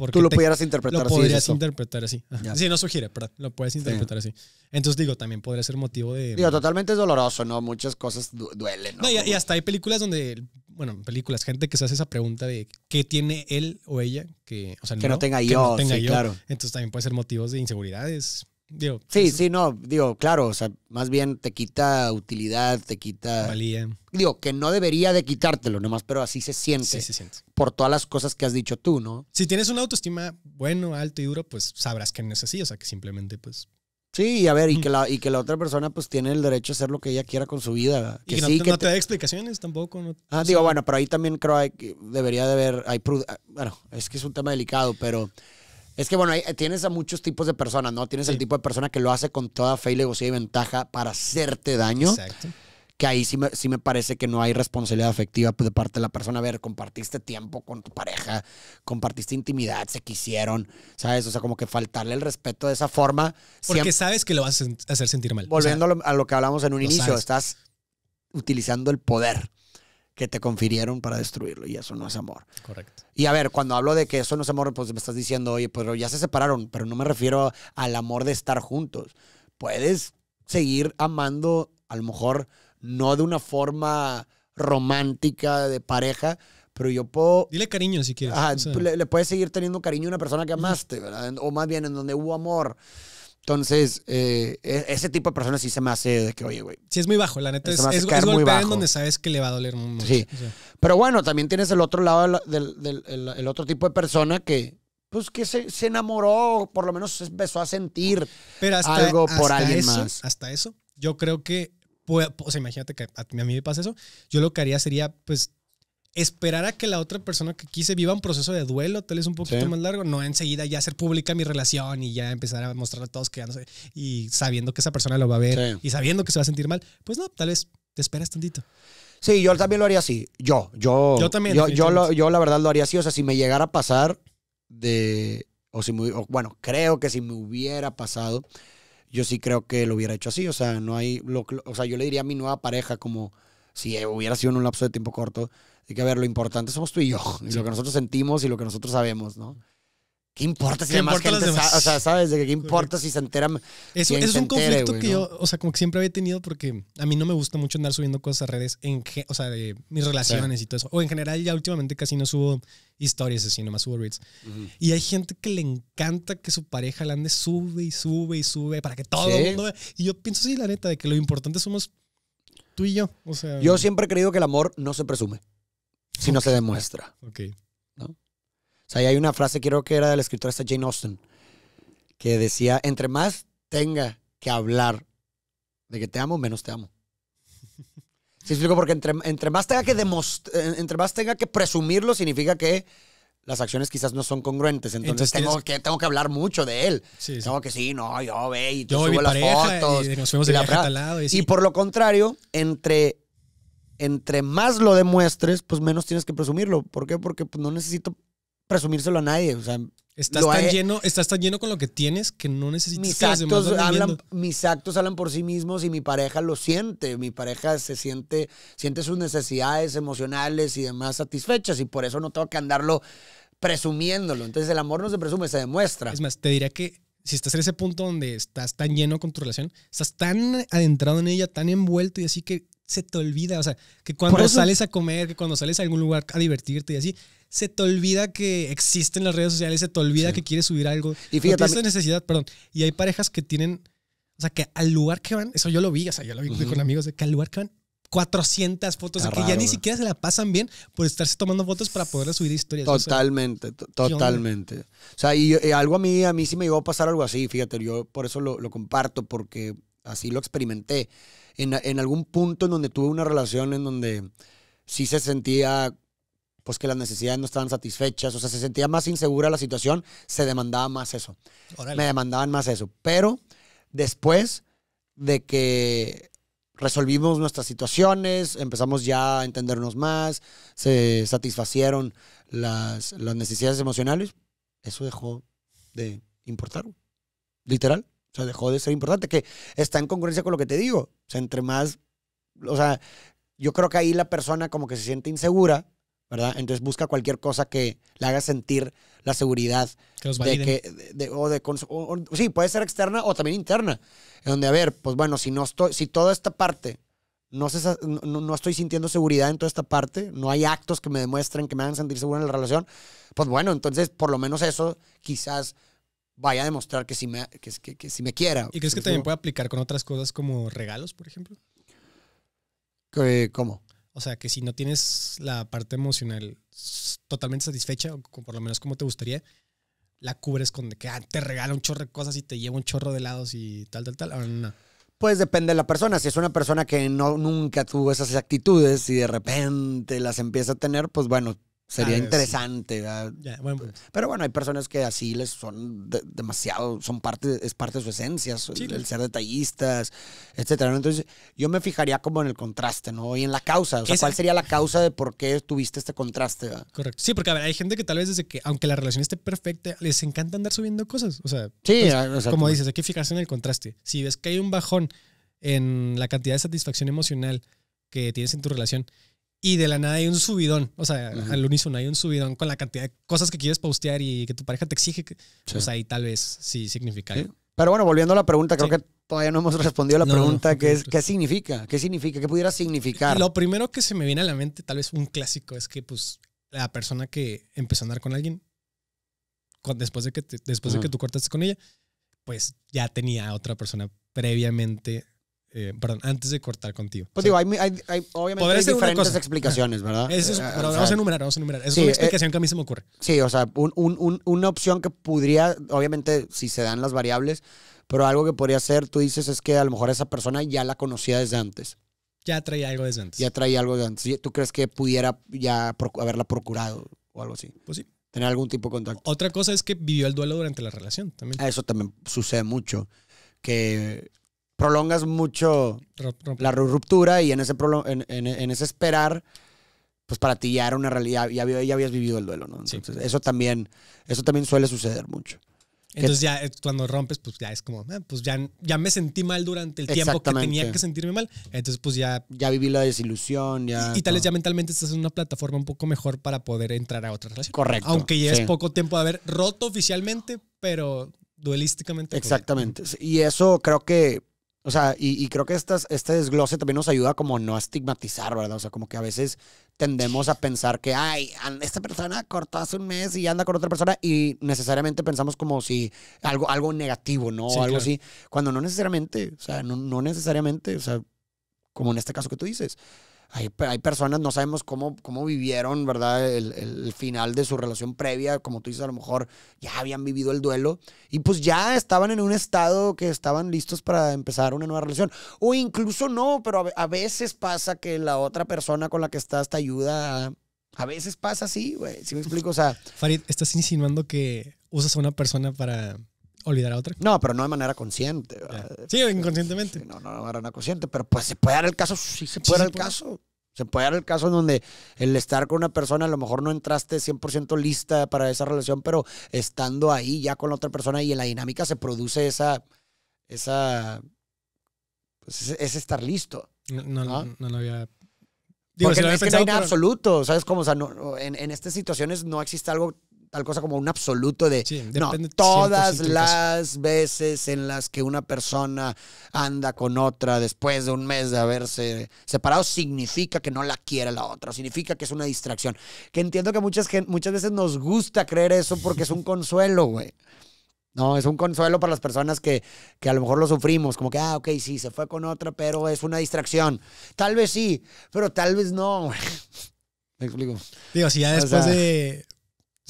[SPEAKER 2] Porque
[SPEAKER 1] Tú lo pudieras interpretar
[SPEAKER 2] lo
[SPEAKER 1] así.
[SPEAKER 2] podrías
[SPEAKER 1] eso.
[SPEAKER 2] interpretar así. Sí, no sugiere, perdón. Lo puedes interpretar así. Entonces digo, también podría ser motivo de...
[SPEAKER 1] Digo, totalmente es doloroso, ¿no? Muchas cosas du- duelen, ¿no?
[SPEAKER 2] No, y, hasta hay películas donde, bueno, películas, gente que se hace esa pregunta de qué tiene él o ella que, o sea,
[SPEAKER 1] que no tenga yo, sí, claro.
[SPEAKER 2] Entonces también puede ser motivos de inseguridades. Digo,
[SPEAKER 1] Sí, sí, no, digo, claro, o sea, más bien te quita utilidad, te quita...
[SPEAKER 2] Valía.
[SPEAKER 1] Digo, que no debería de quitártelo, nomás, pero así se siente
[SPEAKER 2] Sí, se siente.
[SPEAKER 1] por todas las cosas que has dicho tú, ¿no?
[SPEAKER 2] Si tienes una autoestima bueno, alto y duro, pues sabrás que no es así. O sea, que simplemente, pues...
[SPEAKER 1] Sí, y a ver, y
[SPEAKER 2] Mm.
[SPEAKER 1] que la, y que la otra persona pues tiene el derecho a hacer lo que ella quiera con su vida.
[SPEAKER 2] Y
[SPEAKER 1] Que
[SPEAKER 2] que
[SPEAKER 1] sí,
[SPEAKER 2] no, te,
[SPEAKER 1] que
[SPEAKER 2] no te
[SPEAKER 1] te-
[SPEAKER 2] da explicaciones tampoco. No,
[SPEAKER 1] Ah, digo, bueno, pero ahí también creo hay que debería de haber, hay ah, bueno, es que es un tema delicado, pero es que bueno, hay- tienes a muchos tipos de personas, ¿no? Tienes el tipo de persona que lo hace con toda fe y legocía y ventaja para hacerte daño,
[SPEAKER 2] Exacto.
[SPEAKER 1] que ahí sí me, sí me parece que no hay responsabilidad afectiva de parte de la persona. A ver, compartiste tiempo con tu pareja, compartiste intimidad, se quisieron, ¿sabes? O sea, como que faltarle el respeto de esa forma.
[SPEAKER 2] Porque
[SPEAKER 1] siempre-
[SPEAKER 2] sabes que lo vas a hacer sentir mal. O sea,
[SPEAKER 1] volviendo a, lo, a lo que hablamos en un inicio,
[SPEAKER 2] sabes.
[SPEAKER 1] estás utilizando el poder. Que te confirieron para destruirlo y eso no es amor.
[SPEAKER 2] Correcto.
[SPEAKER 1] Y a ver, cuando hablo de que eso no es amor, pues me estás diciendo, oye, pero ya se separaron, pero no me refiero al amor de estar juntos. Puedes seguir amando, a lo mejor no de una forma romántica de pareja, pero yo puedo...
[SPEAKER 2] Dile cariño si quieres.
[SPEAKER 1] Ajá,
[SPEAKER 2] o sea,
[SPEAKER 1] le, le puedes seguir teniendo cariño a una persona que amaste, ¿verdad? O más bien en donde hubo amor. Entonces, eh, e- ese tipo de personas sí se me hace de que, oye, güey.
[SPEAKER 2] sí, es muy bajo. La neta es, es, es
[SPEAKER 1] muy
[SPEAKER 2] golpear en
[SPEAKER 1] bajo.
[SPEAKER 2] donde sabes que le va a doler mucho.
[SPEAKER 1] Sí.
[SPEAKER 2] o sea.
[SPEAKER 1] Pero bueno, también tienes el otro lado de la- del, del- el, otro tipo de persona que, pues, que se, se enamoró, por lo menos empezó a sentir.
[SPEAKER 2] Pero hasta,
[SPEAKER 1] algo por
[SPEAKER 2] hasta
[SPEAKER 1] alguien
[SPEAKER 2] eso,
[SPEAKER 1] más.
[SPEAKER 2] Hasta eso, yo creo que, o sea, imagínate que a mí me pasa eso. Yo lo que haría sería, pues, esperar a que la otra persona que quise viva un proceso de duelo, tal vez un poquito
[SPEAKER 1] Sí.
[SPEAKER 2] más largo, no enseguida ya hacer pública mi relación y ya empezar a mostrarle a todos que ya no sé, y sabiendo que esa persona lo va a ver
[SPEAKER 1] Sí.
[SPEAKER 2] y sabiendo que se va a sentir mal, pues no, tal vez te esperas tantito.
[SPEAKER 1] Sí, yo también lo haría así. Yo, yo.
[SPEAKER 2] Yo también,
[SPEAKER 1] Yo, yo, lo- yo la verdad lo haría así. O sea, si me llegara a pasar de. O si me- o, bueno, creo que si me hubiera pasado, yo sí creo que lo hubiera hecho así. O sea, no hay. lo- o sea, yo le diría a mi nueva pareja como si hubiera sido en un lapso de tiempo corto. De que, a ver, lo importante somos tú y yo. Y lo que nosotros sentimos y lo que nosotros sabemos, ¿no? ¿Qué importa si
[SPEAKER 2] ¿Qué
[SPEAKER 1] demás
[SPEAKER 2] importa
[SPEAKER 1] gente
[SPEAKER 2] demás?
[SPEAKER 1] O sea, ¿sabes? De que qué importa si se enteran.
[SPEAKER 2] Eso, es un
[SPEAKER 1] entere,
[SPEAKER 2] conflicto que
[SPEAKER 1] ¿no?
[SPEAKER 2] yo, o sea, como que siempre había tenido porque a mí no me gusta mucho andar subiendo cosas a redes, en, o sea, de mis relaciones y todo eso. O en general ya últimamente casi no subo historias así, nomás subo reels. Y hay gente que le encanta que su pareja la ande sube y sube y sube para que todo
[SPEAKER 1] Sí.
[SPEAKER 2] el mundo vea. Y yo pienso sí, la neta, de que lo importante somos tú y yo. O sea,
[SPEAKER 1] Yo siempre he creído que el amor no se presume, sino se demuestra.
[SPEAKER 2] Ok.
[SPEAKER 1] O sea, hay una frase, creo que era de la escritora Jane Austen, que decía, entre más tenga que hablar de que te amo, menos te amo. <laughs> ¿Sí explico? Porque entre, entre más tenga que entre más tenga que presumirlo, significa que las acciones quizás no son congruentes. Entonces,
[SPEAKER 2] Entonces
[SPEAKER 1] tengo,
[SPEAKER 2] tienes-
[SPEAKER 1] que, tengo que hablar mucho de él.
[SPEAKER 2] Sí, sí.
[SPEAKER 1] Tengo que sí, no, yo ve y
[SPEAKER 2] Yo
[SPEAKER 1] subo las fotos.
[SPEAKER 2] y nos fuimos
[SPEAKER 1] y
[SPEAKER 2] de
[SPEAKER 1] la
[SPEAKER 2] lado. Y,
[SPEAKER 1] por lo contrario, entre, entre más lo demuestres, pues menos tienes que presumirlo. ¿Por qué? Porque pues, no necesito presumírselo a nadie. O sea,
[SPEAKER 2] estás, tan
[SPEAKER 1] he-
[SPEAKER 2] lleno, estás tan lleno con lo que tienes que no necesitas
[SPEAKER 1] mis
[SPEAKER 2] que los demás
[SPEAKER 1] actos, hablan, mis actos hablan por sí mismos y mi pareja lo siente. Mi pareja se siente, siente sus necesidades emocionales y demás satisfechas y por eso no tengo que andarlo presumiéndolo. Entonces el amor no se presume, se demuestra.
[SPEAKER 2] Es más, te diría que si estás en ese punto donde estás tan lleno con tu relación, estás tan adentrado en ella, tan envuelto y así que se te olvida. O sea, que cuando sales a comer, que cuando sales a algún lugar a divertirte y así, se te olvida que existen las redes sociales, se te olvida
[SPEAKER 1] Sí.
[SPEAKER 2] que quieres subir algo.
[SPEAKER 1] Y fíjate,
[SPEAKER 2] necesidad, perdón. Y hay parejas que tienen, o sea, que al lugar que van, eso yo lo vi, o sea, yo lo vi con amigos, de que al lugar que van, 400 fotos,
[SPEAKER 1] Está
[SPEAKER 2] que ya ni siquiera se la pasan bien por estarse tomando fotos para poder subir historias. O sea,
[SPEAKER 1] Totalmente, totalmente. O sea, y, y algo a mí, a mí sí me llegó a pasar algo así, fíjate, yo por eso lo, lo comparto, porque así lo experimenté. En, en algún punto en donde tuve una relación en donde sí se sentía, pues que las necesidades no estaban satisfechas, o sea, se sentía más insegura la situación, se demandaba más eso. Me demandaban más eso. Pero después de que resolvimos nuestras situaciones, empezamos ya a entendernos más, se satisfacieron las, las necesidades emocionales, eso dejó de importar. Literal. O sea, dejó de ser importante, que está en congruencia con lo que te digo. O sea, entre más, o sea, yo creo que ahí la persona como que se siente insegura, ¿verdad? Entonces busca cualquier cosa que le haga sentir la seguridad
[SPEAKER 2] que los
[SPEAKER 1] de que de- de- o de o- o- sí puede ser externa o también interna en donde a ver pues bueno si no estoy si toda esta parte no, se, no, no estoy sintiendo seguridad en toda esta parte no hay actos que me demuestren que me hagan sentir seguro en la relación pues bueno entonces por lo menos eso quizás vaya a demostrar que sí me que, que, que sí me quiera
[SPEAKER 2] ¿Y crees que también puede aplicar con otras cosas como regalos, por ejemplo?
[SPEAKER 1] Cómo
[SPEAKER 2] O sea, que si no tienes la parte emocional totalmente satisfecha, o por lo menos como te gustaría, la cubres con de que ah, te regala un chorro de cosas y te lleva un chorro de helados y tal, tal, tal. O no.
[SPEAKER 1] Pues depende de la persona. Si es una persona que no nunca tuvo esas actitudes y de repente las empieza a tener, pues bueno, sería
[SPEAKER 2] sí.
[SPEAKER 1] interesante. ¿verdad?
[SPEAKER 2] Ya, bueno, pues,
[SPEAKER 1] Pero bueno, hay personas que así les son de- demasiado, son parte, es parte de su esencia,
[SPEAKER 2] Sí,
[SPEAKER 1] el,
[SPEAKER 2] claro.
[SPEAKER 1] ser detallistas, etcétera. Entonces, yo me fijaría como en el contraste, ¿no? Y en la causa. O sea,
[SPEAKER 2] Esa-
[SPEAKER 1] ¿cuál sería la causa de por qué tuviste este contraste? ¿verdad?
[SPEAKER 2] correcto. Sí, porque a ver, hay gente que tal vez desde que, aunque la relación esté perfecta, les encanta andar subiendo cosas. O sea,
[SPEAKER 1] Sí,
[SPEAKER 2] pues,
[SPEAKER 1] ah,
[SPEAKER 2] como dices, hay que fijarse en el contraste. Si ves que hay un bajón en la cantidad de satisfacción emocional que tienes en tu relación y de la nada hay un subidón. O sea, al unísono hay un subidón con la cantidad de cosas que quieres postear y que tu pareja te exige. que-
[SPEAKER 1] Sí.
[SPEAKER 2] Pues ahí tal vez sí significa algo.
[SPEAKER 1] Pero bueno, volviendo a la pregunta, creo
[SPEAKER 2] Sí.
[SPEAKER 1] que todavía no hemos respondido a la
[SPEAKER 2] No, no,
[SPEAKER 1] pregunta, que es. ¿qué significa? ¿Qué significa? ¿Qué pudiera significar?
[SPEAKER 2] Lo primero que se me viene a la mente, tal vez un clásico, es que pues la persona que empezó a andar con alguien, con- después, de que te- después de que tú cortaste con ella, pues ya tenía a otra persona previamente, eh, perdón, antes de cortar contigo.
[SPEAKER 1] Pues
[SPEAKER 2] O sea,
[SPEAKER 1] digo, hay, hay- hay- obviamente hay diferentes explicaciones, ¿verdad?
[SPEAKER 2] eso es-
[SPEAKER 1] Eh,
[SPEAKER 2] pero
[SPEAKER 1] o
[SPEAKER 2] vamos a
[SPEAKER 1] sea,
[SPEAKER 2] enumerar, vamos a enumerar. Esa
[SPEAKER 1] sí,
[SPEAKER 2] es una
[SPEAKER 1] eh,
[SPEAKER 2] explicación que a mí se me ocurre.
[SPEAKER 1] Sí, o sea, un- un- un- una opción que podría, obviamente, si se dan las variables, pero algo que podría ser, tú dices, es que a lo mejor esa persona ya la conocía desde antes,
[SPEAKER 2] Ya traía algo desde antes.
[SPEAKER 1] ya traía algo de antes. ¿Y ¿Tú crees que pudiera ya procu- haberla procurado o algo así?
[SPEAKER 2] Pues sí.
[SPEAKER 1] Tener algún tipo de contacto.
[SPEAKER 2] Otra cosa es que vivió el duelo durante la relación también.
[SPEAKER 1] Eso también sucede mucho, que prolongas mucho la ru- ruptura y en ese, en, en- en ese esperar, pues para ti ya era una realidad, ya, ya habías vivido el duelo, ¿no?
[SPEAKER 2] Sí.
[SPEAKER 1] Entonces, eso también, eso también suele suceder mucho.
[SPEAKER 2] Entonces ya eh, cuando rompes, pues ya es como, ah, pues ya, ya me sentí mal durante el tiempo que tenía que sentirme mal. Entonces pues ya...
[SPEAKER 1] Ya viví la desilusión, ya.
[SPEAKER 2] y, y tal vez ya mentalmente estás en una plataforma un poco mejor para poder entrar a otra relación.
[SPEAKER 1] Correcto.
[SPEAKER 2] Aunque ya
[SPEAKER 1] sí.
[SPEAKER 2] es poco tiempo de haber roto oficialmente, pero duelísticamente. pues,
[SPEAKER 1] Exactamente. Y eso creo que, o sea, y, y creo que estas, este desglose también nos ayuda como no a estigmatizar, ¿verdad? O sea, como que a veces tendemos a pensar que, ay, esta persona cortó hace un mes y anda con otra persona y necesariamente pensamos como si algo, algo negativo, ¿no?
[SPEAKER 2] Sí,
[SPEAKER 1] o algo
[SPEAKER 2] claro.
[SPEAKER 1] así, cuando no necesariamente, o sea, no, no necesariamente, o sea, como en este caso que tú dices. Hay, pe- hay personas, no sabemos cómo, cómo vivieron, ¿verdad? El, el final de su relación previa, como tú dices, a lo mejor ya habían vivido el duelo y pues ya estaban en un estado que estaban listos para empezar una nueva relación. O incluso no, pero a, ve- a veces pasa que la otra persona con la que estás te ayuda. A, a veces pasa así, güey. ¿Sí me explico? O sea,
[SPEAKER 2] Farid, ¿estás insinuando que usas a una persona para olvidar a otra?
[SPEAKER 1] no, pero no de manera consciente. ¿verdad?
[SPEAKER 2] Sí, inconscientemente.
[SPEAKER 1] Sí, no, no, no era una consciente, pero pues se puede dar el caso, sí se puede
[SPEAKER 2] Sí,
[SPEAKER 1] dar
[SPEAKER 2] se
[SPEAKER 1] el
[SPEAKER 2] puede.
[SPEAKER 1] caso. Se puede dar el caso en donde el estar con una persona, a lo mejor no entraste 100% lista para esa relación, pero estando ahí ya con la otra persona y en la dinámica se produce esa, esa, pues ese, ese estar listo.
[SPEAKER 2] No, no,
[SPEAKER 1] ¿Ah?
[SPEAKER 2] no lo había... Digo,
[SPEAKER 1] Porque
[SPEAKER 2] sí lo había
[SPEAKER 1] es que no hay
[SPEAKER 2] pensado,
[SPEAKER 1] nada
[SPEAKER 2] pero-
[SPEAKER 1] absoluto, ¿sabes? Como, o sea, no- no, en, en estas situaciones no existe algo, tal cosa como un absoluto de,
[SPEAKER 2] Sí,
[SPEAKER 1] no,
[SPEAKER 2] depende 100%
[SPEAKER 1] todas las veces en las que una persona anda con otra después de un mes de haberse separado significa que no la quiere la otra, significa que es una distracción. Que entiendo que muchas, muchas veces nos gusta creer eso porque es un <laughs> consuelo, güey. No, es un consuelo para las personas que, que a lo mejor lo sufrimos, como que, ah, ok, sí, se fue con otra, pero es una distracción. Tal vez sí, pero tal vez no. <laughs> ¿Me explico?
[SPEAKER 2] Digo, si ya
[SPEAKER 1] O
[SPEAKER 2] después
[SPEAKER 1] sea-
[SPEAKER 2] de.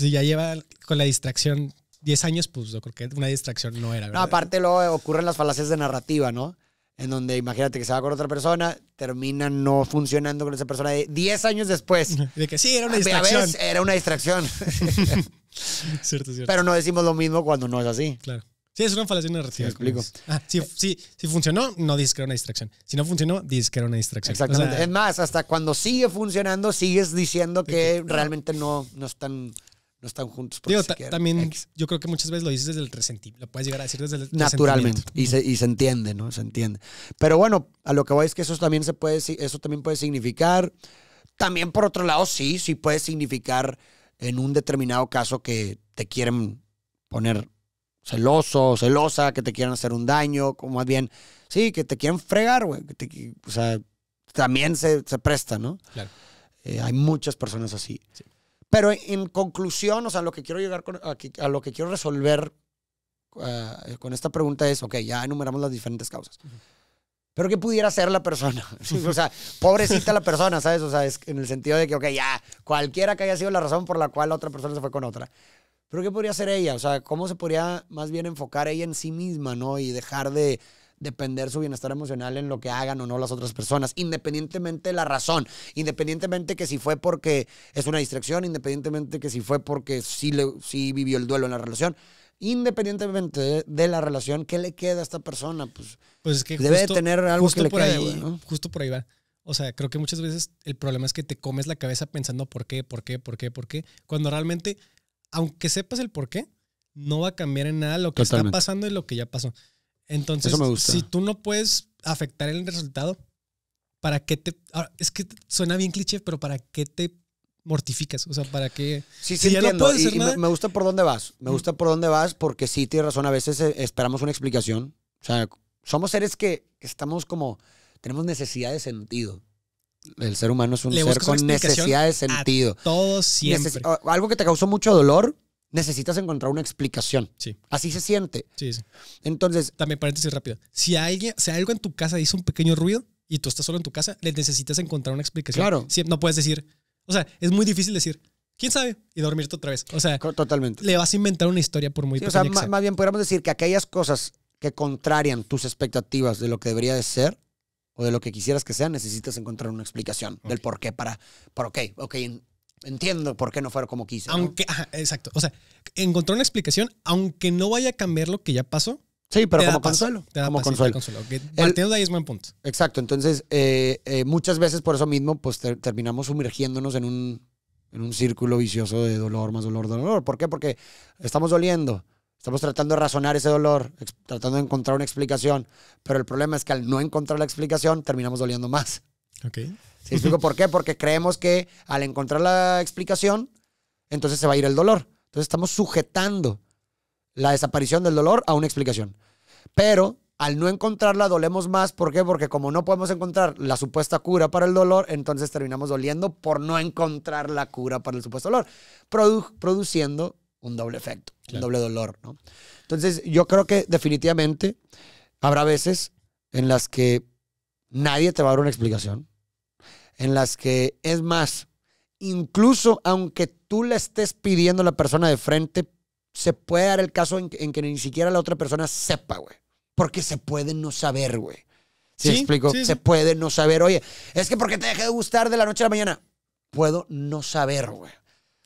[SPEAKER 2] Si ya lleva con la distracción 10 años, pues yo creo que una distracción no era.
[SPEAKER 1] No,
[SPEAKER 2] ¿verdad?
[SPEAKER 1] aparte luego ocurren las falacias de narrativa, ¿no? En donde imagínate que se va con otra persona, termina no funcionando con esa persona de 10 años después. <laughs>
[SPEAKER 2] De que sí, era una
[SPEAKER 1] A
[SPEAKER 2] distracción.
[SPEAKER 1] ver, era una distracción. <laughs> <laughs>
[SPEAKER 2] Cierto, cierto.
[SPEAKER 1] Pero no decimos lo mismo cuando no es así.
[SPEAKER 2] claro. Sí, es una falacia narrativa.
[SPEAKER 1] Sí, explico.
[SPEAKER 2] Ah, sí, sí, si funcionó, no dices que era una distracción. Si no funcionó, dices que era una distracción.
[SPEAKER 1] Exactamente.
[SPEAKER 2] O sea,
[SPEAKER 1] es más, hasta cuando sigue funcionando, sigues diciendo que realmente no, no, están, no están juntos.
[SPEAKER 2] digo, también
[SPEAKER 1] X.
[SPEAKER 2] yo creo que muchas veces lo dices desde el resentimiento. Lo puedes llegar a decir desde el
[SPEAKER 1] Naturalmente. Y se, y se entiende, ¿no? Se entiende. Pero bueno, a lo que voy es que eso también se puede, eso también puede significar. También, por otro lado, sí, sí puede significar en un determinado caso que te quieren poner celoso o celosa, que te quieran hacer un daño, como más bien, sí, que te quieren fregar, güey. O sea, también se, se presta, ¿no?
[SPEAKER 2] Claro.
[SPEAKER 1] Eh, hay muchas personas así.
[SPEAKER 2] Sí.
[SPEAKER 1] Pero en conclusión, o sea, lo que quiero llegar con- a, que- a lo que quiero resolver ah, con esta pregunta es, ok, ya enumeramos las diferentes causas. Pero ¿qué pudiera ser la persona? <laughs> o sea, pobrecita la persona, ¿sabes? O sea, es en el sentido de que, ok, ya, cualquiera que haya sido la razón por la cual la otra persona se fue con otra. Pero ¿qué podría ser ella? O sea, ¿cómo se podría más bien enfocar ella en sí misma, ¿no? Y dejar de depender su bienestar emocional en lo que hagan o no las otras personas, independientemente de la razón, independientemente que si fue porque es una distracción, independientemente que si fue porque sí, le, sí vivió el duelo en la relación, independientemente de, de la relación, ¿qué le queda a esta persona? Pues
[SPEAKER 2] Pues es que
[SPEAKER 1] debe de
[SPEAKER 2] justo-
[SPEAKER 1] tener algo
[SPEAKER 2] justo
[SPEAKER 1] que le
[SPEAKER 2] por
[SPEAKER 1] quede,
[SPEAKER 2] ahí. Justo por ahí va. O sea, creo que muchas veces el problema es que te comes la cabeza pensando por qué, por qué, por qué, por qué, cuando realmente, aunque sepas el por qué, no va a cambiar en nada lo que
[SPEAKER 1] Totalmente.
[SPEAKER 2] está pasando y lo que ya pasó. Entonces,
[SPEAKER 1] Eso me gusta.
[SPEAKER 2] si tú no puedes afectar el resultado, ¿para qué te. ahora, es que suena bien cliché, pero ¿para qué te mortificas? O sea, ¿para qué.
[SPEAKER 1] Sí,
[SPEAKER 2] Si
[SPEAKER 1] sí,
[SPEAKER 2] ya no
[SPEAKER 1] entiendo.
[SPEAKER 2] puedes
[SPEAKER 1] y
[SPEAKER 2] hacer
[SPEAKER 1] y me,
[SPEAKER 2] nada-
[SPEAKER 1] me gusta por dónde vas. Me gusta por dónde vas porque sí tienes razón. A veces eh, esperamos una explicación. O sea, somos seres que, estamos como. Tenemos necesidad de sentido. El ser humano es un
[SPEAKER 2] Le
[SPEAKER 1] ser con necesidad de sentido.
[SPEAKER 2] Todo siempre.
[SPEAKER 1] Algo que te causó mucho dolor, necesitas encontrar una explicación.
[SPEAKER 2] Sí.
[SPEAKER 1] Así se siente.
[SPEAKER 2] Sí, sí.
[SPEAKER 1] Entonces,
[SPEAKER 2] También paréntesis rápido. Si alguien, si algo en tu casa hizo un pequeño ruido y tú estás solo en tu casa, le necesitas encontrar una explicación.
[SPEAKER 1] Claro.
[SPEAKER 2] Si- no puedes decir. O sea, es muy difícil decir, ¿quién sabe? Y dormirte otra vez. O sea,
[SPEAKER 1] totalmente.
[SPEAKER 2] le vas a inventar una historia por muy
[SPEAKER 1] Sí, o sea,
[SPEAKER 2] que
[SPEAKER 1] más bien podríamos decir que aquellas cosas que contrarian tus expectativas de lo que debería de ser o de lo que quisieras que sea, necesitas encontrar una explicación del por qué para, por ok, ok, entiendo por qué no fuera como quise. ¿no?
[SPEAKER 2] Aunque, ajá, exacto. O sea, encontrar una explicación, aunque no vaya a cambiar lo que ya pasó,
[SPEAKER 1] sí, pero como consuelo.
[SPEAKER 2] te da
[SPEAKER 1] Como
[SPEAKER 2] te
[SPEAKER 1] consuelo.
[SPEAKER 2] Que partiendo de ahí es buen punto.
[SPEAKER 1] Exacto, entonces eh, eh, muchas veces por eso mismo pues ter- terminamos sumergiéndonos en un, en un círculo vicioso de dolor más dolor, dolor. ¿Por qué? Porque estamos doliendo, estamos tratando de razonar ese dolor, tratando de encontrar una explicación, pero el problema es que al no encontrar la explicación terminamos doliendo más.
[SPEAKER 2] Ok.
[SPEAKER 1] ¿Sí explico por qué? Porque creemos que al encontrar la explicación, entonces se va a ir el dolor. Entonces estamos sujetando la desaparición del dolor a una explicación. Pero al no encontrarla dolemos más. ¿Por qué? Porque como no podemos encontrar la supuesta cura para el dolor, entonces terminamos doliendo por no encontrar la cura para el supuesto dolor, produ- produciendo un doble efecto, un doble dolor. ¿no? Entonces yo creo que definitivamente habrá veces en las que nadie te va a dar una explicación, en las que es más, incluso aunque tú le estés pidiendo a la persona de frente, se puede dar el caso en, que- en que ni siquiera la otra persona sepa, güey. Porque se puede no saber, güey. ¿Sí,
[SPEAKER 2] Sí,
[SPEAKER 1] explico?
[SPEAKER 2] sí,
[SPEAKER 1] Se puede no saber. Oye, es que porque te dejé de gustar de la noche a la mañana. Puedo no saber, güey.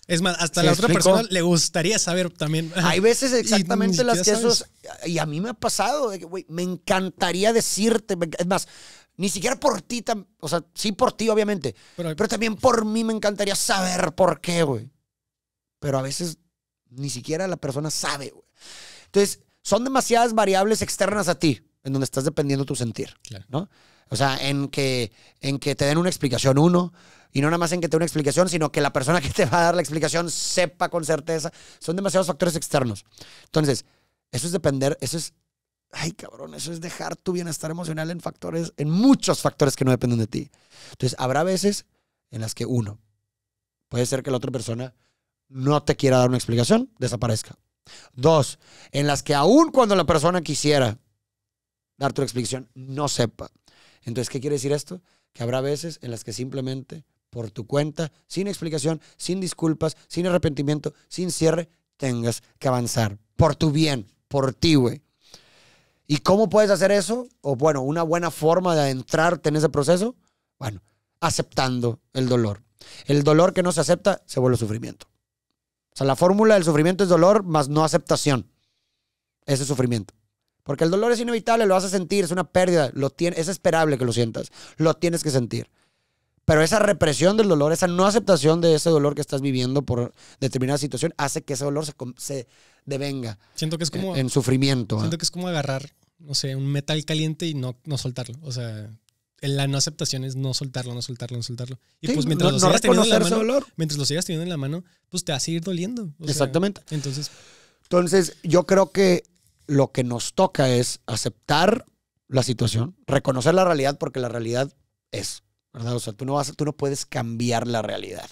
[SPEAKER 2] Es más, hasta
[SPEAKER 1] ¿Sí
[SPEAKER 2] la otra
[SPEAKER 1] explico?
[SPEAKER 2] persona le gustaría saber también. <laughs>
[SPEAKER 1] Hay veces exactamente en las que
[SPEAKER 2] siquiera
[SPEAKER 1] esos. Y a mí me ha pasado, de que, güey, me encantaría decirte. Es más, ni siquiera por ti, tam- o sea, sí por ti, obviamente.
[SPEAKER 2] Pero,
[SPEAKER 1] Pero también por mí me encantaría saber por qué, güey. Pero a veces ni siquiera la persona sabe, güey. Entonces, son demasiadas variables externas a ti en donde estás dependiendo tu sentir,
[SPEAKER 2] Claro.
[SPEAKER 1] ¿no? O sea, en que, en que te den una explicación uno, y no nada más en que te den una explicación, sino que la persona que te va a dar la explicación sepa con certeza. Son demasiados factores externos. Entonces, eso es depender, eso es, ay cabrón, eso es dejar tu bienestar emocional en factores, en muchos factores que no dependen de ti. Entonces, habrá veces en las que uno, puede ser que la otra persona no te quiera dar una explicación, desaparezca. Dos, en las que aún cuando la persona quisiera darte una explicación, no sepa. Entonces, ¿qué quiere decir esto? Que habrá veces en las que simplemente por tu cuenta, sin explicación, sin disculpas, sin arrepentimiento, sin cierre, tengas que avanzar. Por tu bien, por ti, güey. ¿Y cómo puedes hacer eso? O bueno, una buena forma de adentrarte en ese proceso, bueno, aceptando el dolor. El dolor que no se acepta se vuelve sufrimiento. O sea, la fórmula del sufrimiento es dolor más no aceptación. Ese es sufrimiento. Porque el dolor es inevitable, lo vas a sentir, es una pérdida, es esperable que lo sientas, lo tienes que sentir. Pero esa represión del dolor, esa no aceptación de ese dolor que estás viviendo por determinada situación, hace que ese dolor se devenga
[SPEAKER 2] siento que es como,
[SPEAKER 1] en sufrimiento.
[SPEAKER 2] siento que es como agarrar, no sé, un metal caliente y no, no soltarlo. O sea, la no aceptación es no soltarlo, no soltarlo, no soltarlo. Y
[SPEAKER 1] Sí,
[SPEAKER 2] pues mientras
[SPEAKER 1] no,
[SPEAKER 2] lo
[SPEAKER 1] no
[SPEAKER 2] sigas teniendo en la mano,
[SPEAKER 1] dolor.
[SPEAKER 2] mientras lo sigas teniendo en la mano, pues te va a seguir doliendo. O sea,
[SPEAKER 1] Exactamente.
[SPEAKER 2] entonces,
[SPEAKER 1] Entonces, yo creo que lo que nos toca es aceptar la situación, reconocer la realidad porque la realidad es, ¿verdad? O sea, tú no, vas, tú no puedes cambiar la realidad.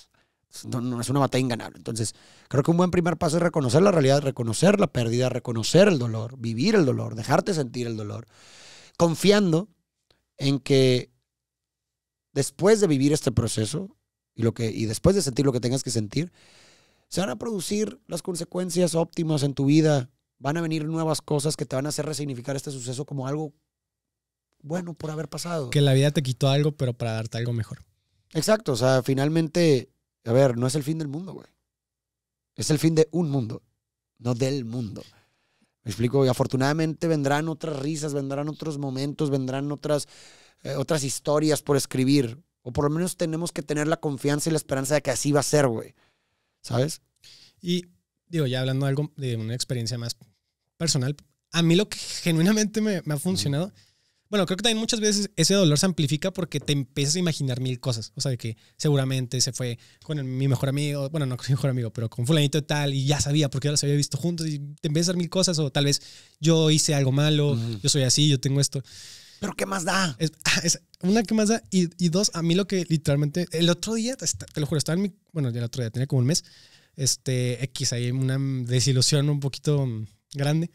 [SPEAKER 1] No, no, es una batalla inganable. Entonces, creo que un buen primer paso es reconocer la realidad, reconocer la pérdida, reconocer el dolor, vivir el dolor, dejarte sentir el dolor, confiando en que después de vivir este proceso y, lo que, y después de sentir lo que tengas que sentir, se van a producir las consecuencias óptimas en tu vida. Van a venir nuevas cosas que te van a hacer resignificar este suceso como algo bueno por haber pasado.
[SPEAKER 2] que la vida te quitó algo, pero para darte algo mejor.
[SPEAKER 1] Exacto, o sea, finalmente, a ver, no es el fin del mundo, güey. Es el fin de un mundo, no del mundo. Me explico, y afortunadamente vendrán otras risas, vendrán otros momentos, vendrán otras, eh, otras historias por escribir. O por lo menos tenemos que tener la confianza y la esperanza de que así va a ser, güey. ¿Sabes?
[SPEAKER 2] Y digo, ya hablando de algo de una experiencia más personal, a mí lo que genuinamente me, me ha funcionado, Bueno, creo que también muchas veces ese dolor se amplifica porque te empiezas a imaginar mil cosas. O sea, de que seguramente se fue con el- mi mejor amigo, bueno, no con mi mejor amigo, pero con fulanito de tal y ya sabía porque ya los había visto juntos y te empiezas a dar mil cosas o tal vez yo hice algo malo, yo soy así, yo tengo esto.
[SPEAKER 1] Pero ¿qué más da?
[SPEAKER 2] Es, ah, es una que más da. Y, y dos, a mí lo que literalmente. El otro día, te, lo juro, estaba en mi. Bueno, ya el otro día, tenía como un mes. Este, X, hay una desilusión un poquito mm, grande.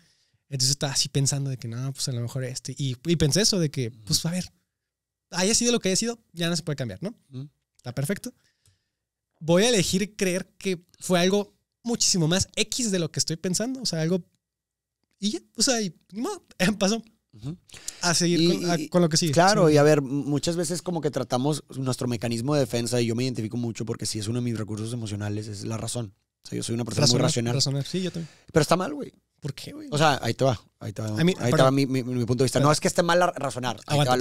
[SPEAKER 2] Entonces estaba así pensando de que no, pues a lo mejor este. Y, y pensé eso de que, pues a ver, haya sido lo que haya sido, ya no se puede cambiar, ¿no? Está perfecto. Voy a elegir creer que fue algo muchísimo más X de lo que estoy pensando. O sea, algo. Y ya, o sea, y, ni modo, <laughs> pasó. A seguir
[SPEAKER 1] Y-
[SPEAKER 2] con, a-
[SPEAKER 1] y-
[SPEAKER 2] con lo que sigue.
[SPEAKER 1] Claro,
[SPEAKER 2] Sí.
[SPEAKER 1] y a ver, muchas veces como que tratamos nuestro mecanismo de defensa, y yo me identifico mucho porque si es uno de mis recursos emocionales, es la razón. O sea, yo soy una persona muy
[SPEAKER 2] Razonar,
[SPEAKER 1] racional.
[SPEAKER 2] razonar. Sí, yo también.
[SPEAKER 1] Pero está mal, güey.
[SPEAKER 2] ¿Por qué, güey?
[SPEAKER 1] O sea, ahí te va. Ahí te va,
[SPEAKER 2] mí-
[SPEAKER 1] ahí te
[SPEAKER 2] perdón.
[SPEAKER 1] va mi, mi- mi punto de vista. No es que esté mal razonar.
[SPEAKER 2] Aguanta.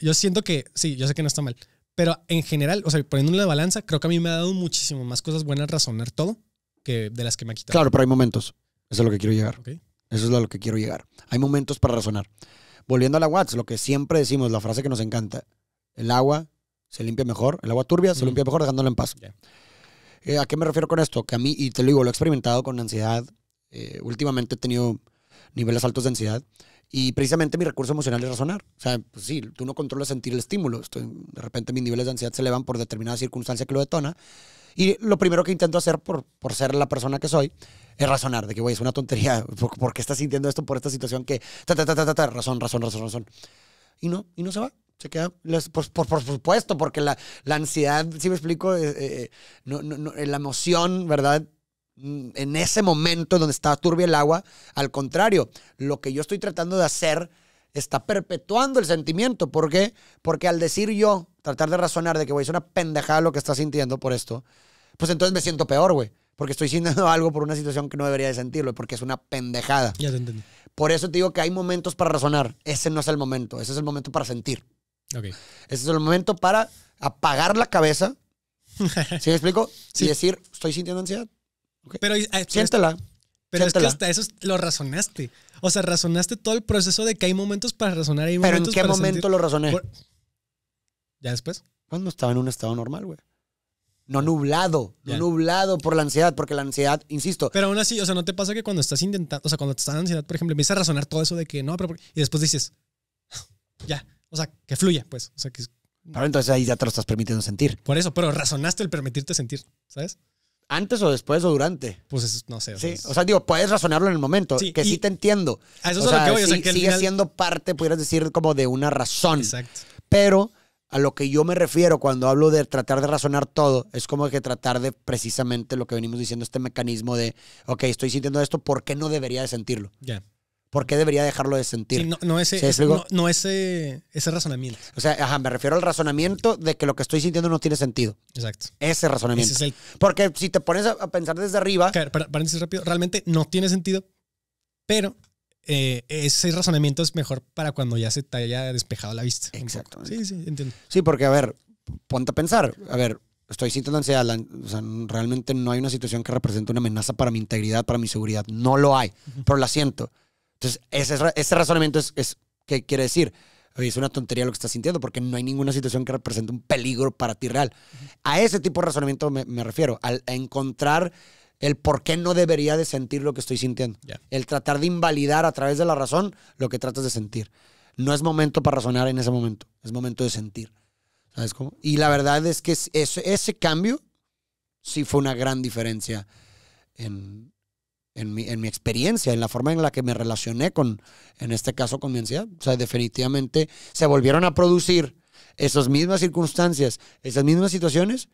[SPEAKER 2] Yo siento que, sí, yo sé que no está mal. Pero en general, o sea, poniendo en la balanza, creo que a mí me ha dado muchísimo más cosas buenas razonar todo que de las que me ha quitado.
[SPEAKER 1] Claro, pero hay momentos. Eso es lo que quiero llegar. Eso es a lo que quiero llegar. Hay momentos para razonar. Volviendo a la Watts, lo que siempre decimos, la frase que nos encanta. El agua se limpia mejor, el agua turbia se limpia mejor dejándola en paz. Eh, ¿A qué me refiero con esto? Que a mí, y te lo digo, lo he experimentado con ansiedad. Eh, últimamente he tenido niveles altos de ansiedad. Y precisamente mi recurso emocional es razonar. O sea, pues sí, tú no controlas sentir el estímulo. Estoy- de repente mis niveles de ansiedad se elevan por determinada circunstancia que lo detona. Y lo primero que intento hacer por, por ser la persona que soy es razonar. De que, güey, es una tontería. <laughs> ¿Por, por qué estás sintiendo esto por esta situación que... Ta, ta, ta, ta, ta, razón, razón, razón, razón. Y no, y no se va. Se queda, les- pues, por, por supuesto, porque la, la ansiedad, si me explico, Eh, eh, no, no, no, la emoción, ¿verdad? Mm, En ese momento donde está turbia el agua, al contrario, lo que yo estoy tratando de hacer está perpetuando el sentimiento. ¿Por qué? Porque al decir yo, tratar de razonar de que, güey, es una pendejada lo que estás sintiendo por esto, pues entonces me siento peor, güey. Porque estoy sintiendo <laughs> algo por una situación que no debería de sentirlo, porque es una pendejada.
[SPEAKER 2] Ya te entendí.
[SPEAKER 1] Por eso te digo que hay momentos para razonar. Ese no es el momento. Ese es el momento para sentir.
[SPEAKER 2] Ok.
[SPEAKER 1] Ese es el momento para apagar la cabeza. <laughs> ¿Sí me explico?
[SPEAKER 2] Sí.
[SPEAKER 1] Y decir, estoy sintiendo ansiedad.
[SPEAKER 2] Pero, eh, pero,
[SPEAKER 1] Siéntela.
[SPEAKER 2] pero es que hasta eso lo razonaste. O sea, razonaste todo el proceso de que hay momentos para razonar y hay
[SPEAKER 1] Pero ¿en
[SPEAKER 2] momentos
[SPEAKER 1] qué
[SPEAKER 2] para
[SPEAKER 1] momento
[SPEAKER 2] sentir.
[SPEAKER 1] lo razoné?
[SPEAKER 2] Por- ¿Ya después?
[SPEAKER 1] Cuando estaba en un estado normal, güey. No nublado. No nublado por la ansiedad. Porque la ansiedad, insisto,
[SPEAKER 2] Pero aún así, o sea, ¿no te pasa que cuando estás intentando, o sea, cuando te estás en ansiedad, por ejemplo, empiezas a razonar todo eso de que no, pero y después dices, ya, o sea, que fluya, pues, o sea, que
[SPEAKER 1] pero entonces ahí ya te lo estás permitiendo sentir.
[SPEAKER 2] por eso, pero razonaste el permitirte sentir, ¿sabes?
[SPEAKER 1] Antes o después o durante.
[SPEAKER 2] Pues es- no sé. o sea,
[SPEAKER 1] Sí,
[SPEAKER 2] es-
[SPEAKER 1] o sea, digo, puedes razonarlo en el momento,
[SPEAKER 2] Sí,
[SPEAKER 1] que
[SPEAKER 2] y-
[SPEAKER 1] sí te entiendo.
[SPEAKER 2] a eso
[SPEAKER 1] o
[SPEAKER 2] es a lo
[SPEAKER 1] sea,
[SPEAKER 2] que voy, o sea,
[SPEAKER 1] sí-
[SPEAKER 2] que
[SPEAKER 1] sigue
[SPEAKER 2] final-
[SPEAKER 1] siendo parte, pudieras decir, como de una razón.
[SPEAKER 2] Exacto.
[SPEAKER 1] Pero a lo que yo me refiero cuando hablo de tratar de razonar todo, es como que tratar de precisamente lo que venimos diciendo, este mecanismo de, ok, estoy sintiendo esto, ¿por qué no debería de sentirlo?
[SPEAKER 2] Ya.
[SPEAKER 1] ¿Por qué debería dejarlo de sentir?
[SPEAKER 2] Sí, no, no ese,
[SPEAKER 1] ¿Sí
[SPEAKER 2] es- no, no ese, ese razonamiento.
[SPEAKER 1] O sea, ajá, me refiero al razonamiento de que lo que estoy sintiendo no tiene sentido.
[SPEAKER 2] Exacto.
[SPEAKER 1] Ese razonamiento.
[SPEAKER 2] Ese es el.
[SPEAKER 1] Porque si te pones a, pensar desde arriba,
[SPEAKER 2] par- Paréntesis rápido. Realmente no tiene sentido, pero eh, ese razonamiento es mejor para cuando ya se te haya despejado la vista.
[SPEAKER 1] Exactamente.
[SPEAKER 2] Sí, sí, entiendo.
[SPEAKER 1] Sí, porque, a ver, ponte a pensar. A ver, estoy sintiendo ansiedad. la- o sea, realmente no hay una situación que represente una amenaza para mi integridad, para mi seguridad. No lo hay, pero la siento. Entonces, ese, ese razonamiento es, es ¿qué quiere decir? Oye, es una tontería lo que estás sintiendo porque no hay ninguna situación que represente un peligro para ti real. A ese tipo de razonamiento me, me refiero, al, a encontrar el por qué no debería de sentir lo que estoy sintiendo.
[SPEAKER 2] Ya.
[SPEAKER 1] El tratar de invalidar a través de la razón lo que tratas de sentir. No es momento para razonar en ese momento, es momento de sentir. ¿Sabes cómo? Y la verdad es que es- ese, ese cambio sí fue una gran diferencia en, en, mi, en mi experiencia, en la forma en la que me relacioné con, en este caso, con mi ansiedad. O sea, definitivamente se volvieron a producir esas mismas circunstancias, esas mismas situaciones,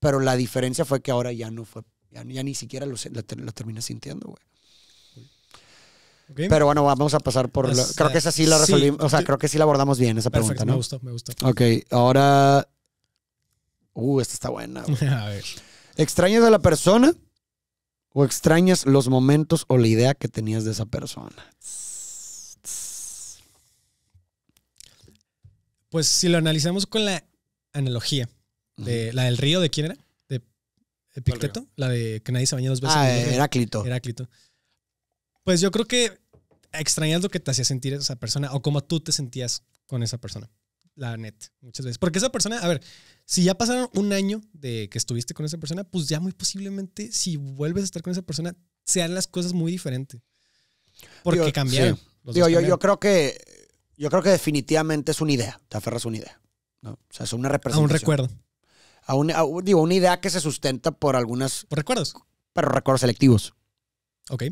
[SPEAKER 1] pero la diferencia fue que ahora ya no fue, ya, ya ni siquiera lo, ter- lo terminé sintiendo, güey.
[SPEAKER 2] ¿Ok?
[SPEAKER 1] Pero bueno, vamos a pasar por... La- creo que esa sí la
[SPEAKER 2] sí,
[SPEAKER 1] resolvimos, o sea, creo que sí la abordamos bien esa
[SPEAKER 2] Perfecto,
[SPEAKER 1] pregunta,
[SPEAKER 2] me
[SPEAKER 1] ¿no?
[SPEAKER 2] gustó, me gustó.
[SPEAKER 1] Ok, ahora... Uh, esta está buena. güey. <laughs>
[SPEAKER 2] a ver.
[SPEAKER 1] ¿Extrañas a la persona o extrañas los momentos o la idea que tenías de esa persona?
[SPEAKER 2] Pues si lo analizamos con la analogía de la del río, ¿de quién era? ¿De Epicteto? La de que nadie se baña dos veces.
[SPEAKER 1] Ah,
[SPEAKER 2] en el río.
[SPEAKER 1] Heráclito.
[SPEAKER 2] Heráclito. Pues yo creo que extrañas lo que te hacía sentir esa persona o cómo tú te sentías con esa persona. La net, muchas veces. Porque esa persona, a ver, si ya pasaron un año de que estuviste con esa persona, pues ya muy posiblemente si vuelves a estar con esa persona, sean las cosas muy diferentes. Porque
[SPEAKER 1] Digo,
[SPEAKER 2] cambiaron.
[SPEAKER 1] sí.
[SPEAKER 2] Los
[SPEAKER 1] Digo, yo, yo creo que yo creo que definitivamente es una idea. Te aferras a una idea. ¿no? O sea, es una
[SPEAKER 2] a
[SPEAKER 1] representación.
[SPEAKER 2] un recuerdo.
[SPEAKER 1] A un- a digo, una idea que se sustenta por algunas,
[SPEAKER 2] ¿Por recuerdos?
[SPEAKER 1] pero recuerdos selectivos.
[SPEAKER 2] Ok.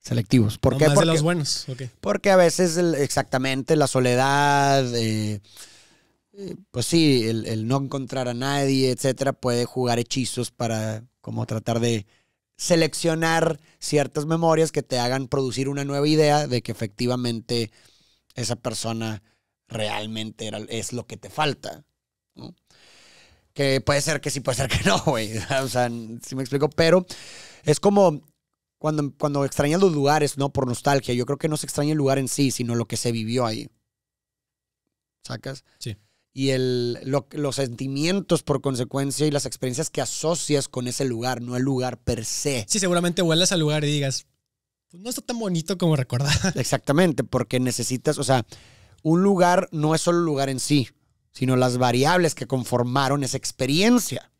[SPEAKER 1] Selectivos. ¿Por
[SPEAKER 2] No
[SPEAKER 1] qué?
[SPEAKER 2] más de
[SPEAKER 1] Porque,
[SPEAKER 2] los buenos. Ok.
[SPEAKER 1] porque a veces el- exactamente la soledad, eh, pues sí, el, no encontrar a nadie, etcétera, puede jugar hechizos para como tratar de seleccionar ciertas memorias que te hagan producir una nueva idea de que efectivamente esa persona realmente es lo que te falta. Que puede ser que sí, puede ser que no, güey. <laughs> O sea, si me explico, pero es como cuando, cuando extrañas los lugares, ¿no? Por nostalgia. Yo creo que no se extraña el lugar en sí, sino lo que se vivió ahí. ¿Sacas?
[SPEAKER 2] Sí.
[SPEAKER 1] Y el, lo- los sentimientos por consecuencia y las experiencias que asocias con ese lugar, no el lugar per se.
[SPEAKER 2] Sí, seguramente vuelas al lugar y digas, pues no está tan bonito como recordar. <laughs>
[SPEAKER 1] Exactamente, porque necesitas, o sea, un lugar no es solo el lugar en sí, sino las variables que conformaron esa experiencia.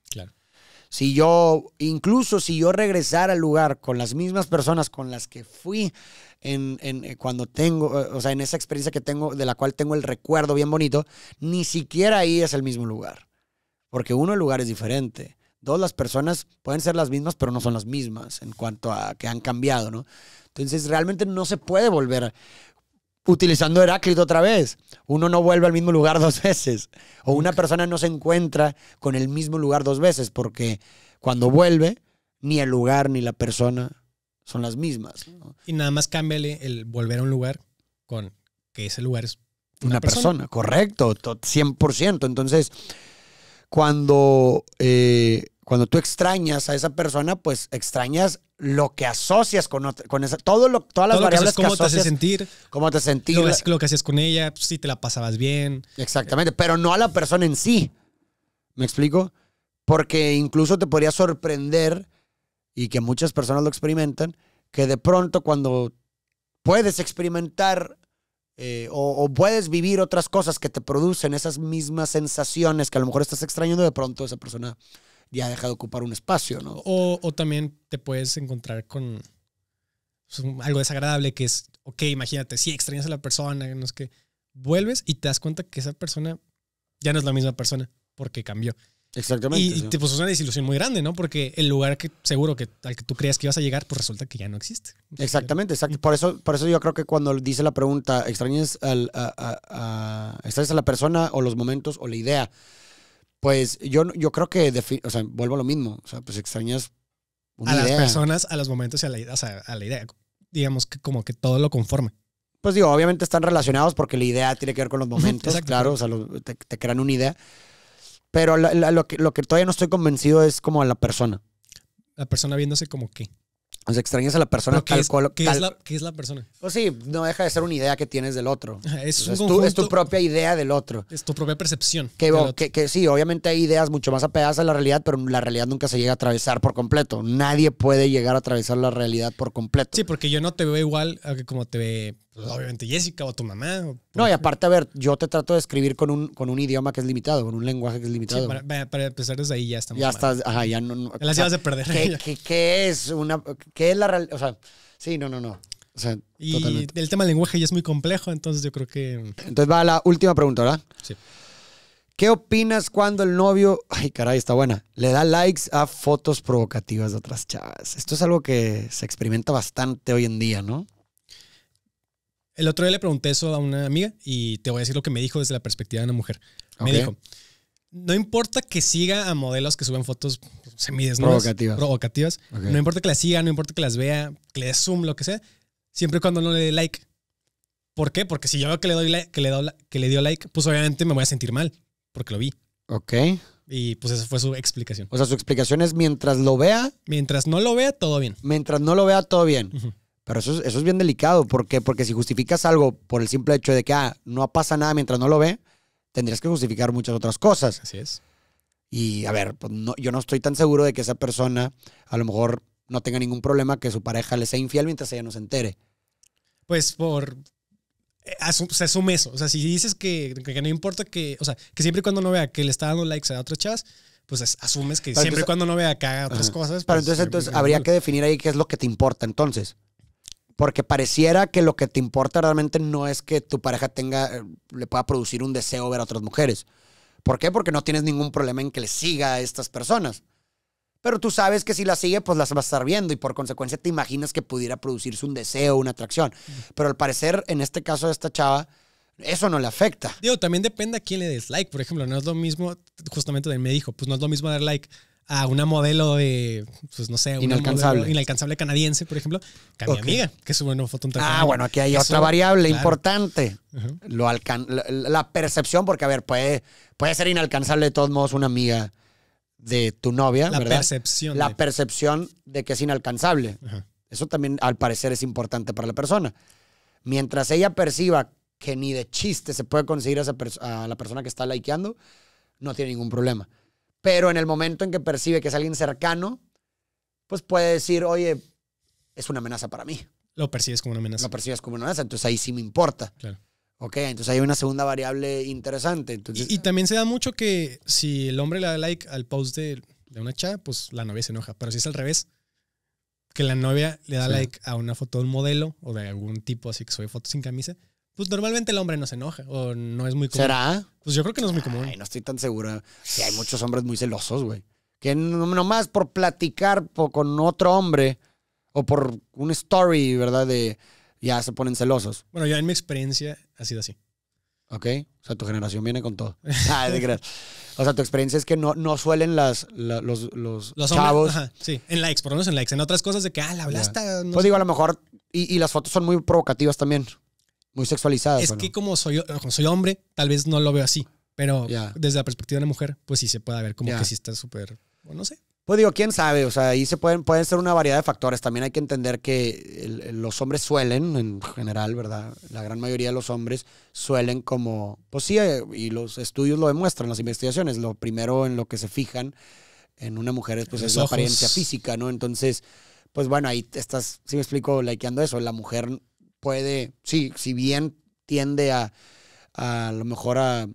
[SPEAKER 1] Si yo, incluso si yo regresara al lugar con las mismas personas con las que fui en, en- eh, cuando tengo, eh, o sea, en esa experiencia que tengo, de la cual tengo el recuerdo bien bonito, ni siquiera ahí es el mismo lugar. Porque uno, el lugar es diferente. Dos, las personas pueden ser las mismas, pero no son las mismas en cuanto a que han cambiado, ¿no? Entonces, realmente no se puede volver utilizando Heráclito otra vez. Uno no vuelve al mismo lugar dos veces. O una persona no se encuentra con el mismo lugar dos veces, porque cuando vuelve, ni el lugar ni la persona son las mismas. ¿no?
[SPEAKER 2] Y nada más cámbiale el volver a un lugar con que ese lugar es
[SPEAKER 1] Una, persona. correcto, to- 100%. Entonces, cuando, eh, cuando tú extrañas a esa persona, pues extrañas lo que asocias con, otra- con esa, todo lo, todas las
[SPEAKER 2] Todo lo que
[SPEAKER 1] variables
[SPEAKER 2] haces, cómo
[SPEAKER 1] que
[SPEAKER 2] te hace
[SPEAKER 1] asocias,
[SPEAKER 2] sentir,
[SPEAKER 1] cómo te sentís.
[SPEAKER 2] lo, lo que hacías con ella, pues, si te la pasabas bien.
[SPEAKER 1] Exactamente, pero no a la persona en sí. ¿Me explico? Porque incluso te podría sorprender, y que muchas personas lo experimentan, que de pronto cuando puedes experimentar eh, o, o puedes vivir otras cosas que te producen esas mismas sensaciones que a lo mejor estás extrañando, de pronto esa persona ya deja de ocupar un espacio, ¿no?
[SPEAKER 2] O, o también te puedes encontrar con pues, algo desagradable que es, ok, imagínate, sí, extrañas a la persona, no es que vuelves y te das cuenta que esa persona ya no es la misma persona porque cambió.
[SPEAKER 1] Exactamente.
[SPEAKER 2] Y,
[SPEAKER 1] sí.
[SPEAKER 2] te es una desilusión muy grande, ¿no? Porque el lugar que seguro que al que tú creías que ibas a llegar, pues resulta que ya no existe.
[SPEAKER 1] Exactamente, exacto. Por eso, por eso yo creo que cuando dice la pregunta, ¿extrañas, al, a, a- a- ¿extrañas a la persona o los momentos o la idea? Pues yo, yo creo que, o sea, vuelvo a lo mismo. O sea, pues extrañas una
[SPEAKER 2] a las personas, a los momentos y a la, o sea, a la idea. Digamos que como que todo lo conforma.
[SPEAKER 1] Pues digo, obviamente están relacionados porque la idea tiene que ver con los <laughs> momentos, claro, o sea, lo- te, te crean una idea. Pero la- la- lo, que, lo que todavía no estoy convencido es como a la persona.
[SPEAKER 2] La persona viéndose como qué.
[SPEAKER 1] O sea, extrañas a la persona
[SPEAKER 2] Pero ¿qué,
[SPEAKER 1] tal
[SPEAKER 2] es,
[SPEAKER 1] cual.
[SPEAKER 2] qué
[SPEAKER 1] tal-
[SPEAKER 2] es la, qué es la persona?
[SPEAKER 1] Pues sí, no deja de ser una idea que tienes del otro.
[SPEAKER 2] Es,
[SPEAKER 1] O sea,
[SPEAKER 2] un
[SPEAKER 1] es, tu, es tu propia idea del otro.
[SPEAKER 2] es tu propia percepción.
[SPEAKER 1] Que, que, que sí, obviamente hay ideas mucho más apegadas a la realidad, pero la realidad nunca se llega a atravesar por completo. Nadie puede llegar a atravesar la realidad por completo.
[SPEAKER 2] Sí, porque yo no te veo igual a que como te ve, pues, obviamente, Jessica o tu mamá. o-
[SPEAKER 1] No, y aparte, a ver, yo te trato de escribir con un, con un idioma que es limitado, con un lenguaje que es
[SPEAKER 2] Sí,
[SPEAKER 1] limitado.
[SPEAKER 2] para, para- para empezar desde ahí ya estamos.
[SPEAKER 1] ya
[SPEAKER 2] mal.
[SPEAKER 1] estás, ajá, ya no. no-
[SPEAKER 2] Ya las llevas de perder.
[SPEAKER 1] ¿qué, <laughs> qué, qué es una, qué es la realidad? O sea, sí, no, no, no. O sea,
[SPEAKER 2] y
[SPEAKER 1] totalmente.
[SPEAKER 2] el tema del lenguaje ya es muy complejo, entonces yo creo que.
[SPEAKER 1] Entonces va a la última pregunta, ¿verdad?
[SPEAKER 2] Sí.
[SPEAKER 1] ¿Qué opinas cuando el novio, ay caray, está buena, le da likes a fotos provocativas de otras chavas? Esto es algo que se experimenta bastante hoy en día, ¿no?
[SPEAKER 2] El otro día le pregunté eso a una amiga y te voy a decir lo que me dijo desde la perspectiva de una mujer. Me dijo, no importa que siga a modelos que suben fotos semidesnudas,
[SPEAKER 1] Provocativas.
[SPEAKER 2] provocativas, no importa que las siga, no importa que las vea, que le dé zoom, lo que sea, siempre y cuando no le dé like. ¿Por qué? Porque si yo veo que le, doy like- que, le do- que le dio like, pues obviamente me voy a sentir mal, porque lo vi.
[SPEAKER 1] Ok.
[SPEAKER 2] Y pues esa fue su explicación.
[SPEAKER 1] O sea, su explicación es mientras lo vea,
[SPEAKER 2] Mientras no lo vea, todo bien.
[SPEAKER 1] mientras no lo vea, todo bien.
[SPEAKER 2] Ujú.
[SPEAKER 1] Pero eso es, eso es bien delicado. ¿Por qué? Porque si justificas algo por el simple hecho de que ah, no pasa nada mientras no lo ve, tendrías que justificar muchas otras cosas.
[SPEAKER 2] Así es.
[SPEAKER 1] Y a ver, pues no, yo no estoy tan seguro de que esa persona a lo mejor no tenga ningún problema que su pareja le sea infiel mientras ella no se entere.
[SPEAKER 2] Pues por... eh, se asume eso. O sea, si dices que, que no importa que, o sea, que siempre y cuando no vea que le está dando likes a otras chavas, pues es- asumes que
[SPEAKER 1] Pero
[SPEAKER 2] siempre y cuando no vea que haga otras
[SPEAKER 1] Ajá.
[SPEAKER 2] cosas.
[SPEAKER 1] Pero
[SPEAKER 2] pues,
[SPEAKER 1] entonces, entonces habría que definir ahí qué es lo que te importa entonces. Porque pareciera que lo que te importa realmente no es que tu pareja tenga, eh, le pueda producir un deseo ver a otras mujeres. ¿Por qué? Porque no tienes ningún problema en que le siga a estas personas. Pero tú sabes que si la sigue, pues las vas a estar viendo y por consecuencia te imaginas que pudiera producirse un deseo, una atracción. Pero al parecer, en este caso de esta chava, eso no le afecta.
[SPEAKER 2] Digo, también depende a quién le des like. Por ejemplo, no es lo mismo, justamente me dijo, pues no es lo mismo dar like a una modelo de, pues no sé, una
[SPEAKER 1] Inalcanzable.
[SPEAKER 2] modelo inalcanzable canadiense, por ejemplo, que a mi amiga, que sube una foto
[SPEAKER 1] Ah, bueno, aquí hay
[SPEAKER 2] Eso,
[SPEAKER 1] otra variable
[SPEAKER 2] claro.
[SPEAKER 1] importante. Lo alcan la, la percepción, porque a ver, puede, puede ser inalcanzable de todos modos una amiga de tu novia,
[SPEAKER 2] La
[SPEAKER 1] ¿verdad?
[SPEAKER 2] percepción.
[SPEAKER 1] La
[SPEAKER 2] de-
[SPEAKER 1] percepción de que es inalcanzable. Eso también al parecer es importante para la persona. Mientras ella perciba que ni de chiste se puede conseguir a, esa a la persona que está likeando, no tiene ningún problema. Pero en el momento en que percibe que es alguien cercano, pues puede decir, oye, es una amenaza para mí.
[SPEAKER 2] Lo percibes como una amenaza.
[SPEAKER 1] Lo percibes como una amenaza, entonces ahí sí me importa.
[SPEAKER 2] Claro.
[SPEAKER 1] Ok, entonces hay una segunda variable interesante. Entonces,
[SPEAKER 2] Y, y también se da mucho que si el hombre le da like al post de, de una chava, pues la novia se enoja. Pero si es al revés, que la novia le da
[SPEAKER 1] Sí.
[SPEAKER 2] like a una foto de un modelo o de algún tipo así que sube fotos sin camisa, pues normalmente el hombre no se enoja o no es muy común.
[SPEAKER 1] ¿Será?
[SPEAKER 2] Pues yo creo que no es muy común.
[SPEAKER 1] Ay, no estoy tan segura. Sí, hay muchos hombres muy celosos, güey. Que no- nomás por platicar con otro hombre o por un story, ¿verdad? De ya se ponen celosos.
[SPEAKER 2] Bueno, yo en mi experiencia ha sido así.
[SPEAKER 1] ¿Ok? O sea, tu generación viene con todo. <laughs> Ah, de. O sea, tu experiencia es que no, no suelen las, la- los, los,
[SPEAKER 2] Los
[SPEAKER 1] chavos.
[SPEAKER 2] hombres, ajá, sí, en likes, por lo menos en likes. En otras cosas de que, ah, la hablaste. no
[SPEAKER 1] Pues
[SPEAKER 2] sé.
[SPEAKER 1] digo, a lo mejor. Y, y las fotos son muy provocativas también. Muy sexualizadas.
[SPEAKER 2] es que como soy, como soy hombre, tal vez no lo veo así. Pero desde la perspectiva de una mujer, pues sí se puede ver como que sí está súper, bueno, no sé.
[SPEAKER 1] Pues digo, quién sabe, o sea, ahí se pueden, pueden ser una variedad de factores. También hay que entender que el- los hombres suelen, en general, ¿verdad? La gran mayoría de los hombres suelen como, pues sí, eh, y los estudios lo demuestran, las investigaciones. Lo primero en lo que se fijan en una mujer es, pues,
[SPEAKER 2] Los
[SPEAKER 1] es la apariencia física, ¿no? Entonces, pues bueno, ahí estás, si me explico, likeando eso. La mujer puede, sí, si bien tiende a, a lo mejor a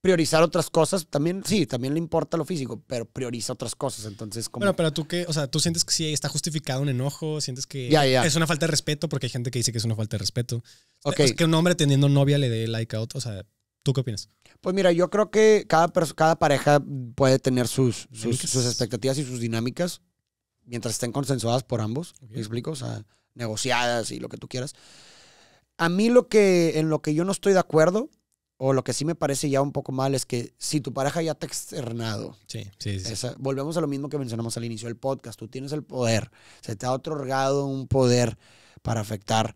[SPEAKER 1] priorizar otras cosas, también, sí, también le importa lo físico, pero prioriza otras cosas. Entonces, como...
[SPEAKER 2] Bueno, pero tú qué, o sea, tú sientes que sí está justificado un enojo, sientes que es una falta de respeto, porque hay gente que dice que es una falta de respeto.
[SPEAKER 1] Ok.
[SPEAKER 2] Es que un hombre teniendo novia le dé like a otro, o sea, ¿tú qué opinas?
[SPEAKER 1] Pues mira, yo creo que cada, cada pareja puede tener sus, sus, expectativas y sus dinámicas mientras estén consensuadas por ambos.
[SPEAKER 2] Ok.
[SPEAKER 1] ¿Me explico? O sea, negociadas y lo que tú quieras. A mí lo que, en lo que yo no estoy de acuerdo, o lo que sí me parece ya un poco mal, es que si tu pareja ya te ha externado,
[SPEAKER 2] Sí, sí, sí.
[SPEAKER 1] esa- volvemos a lo mismo que mencionamos al inicio del podcast, tú tienes el poder, se te ha otorgado un poder para afectar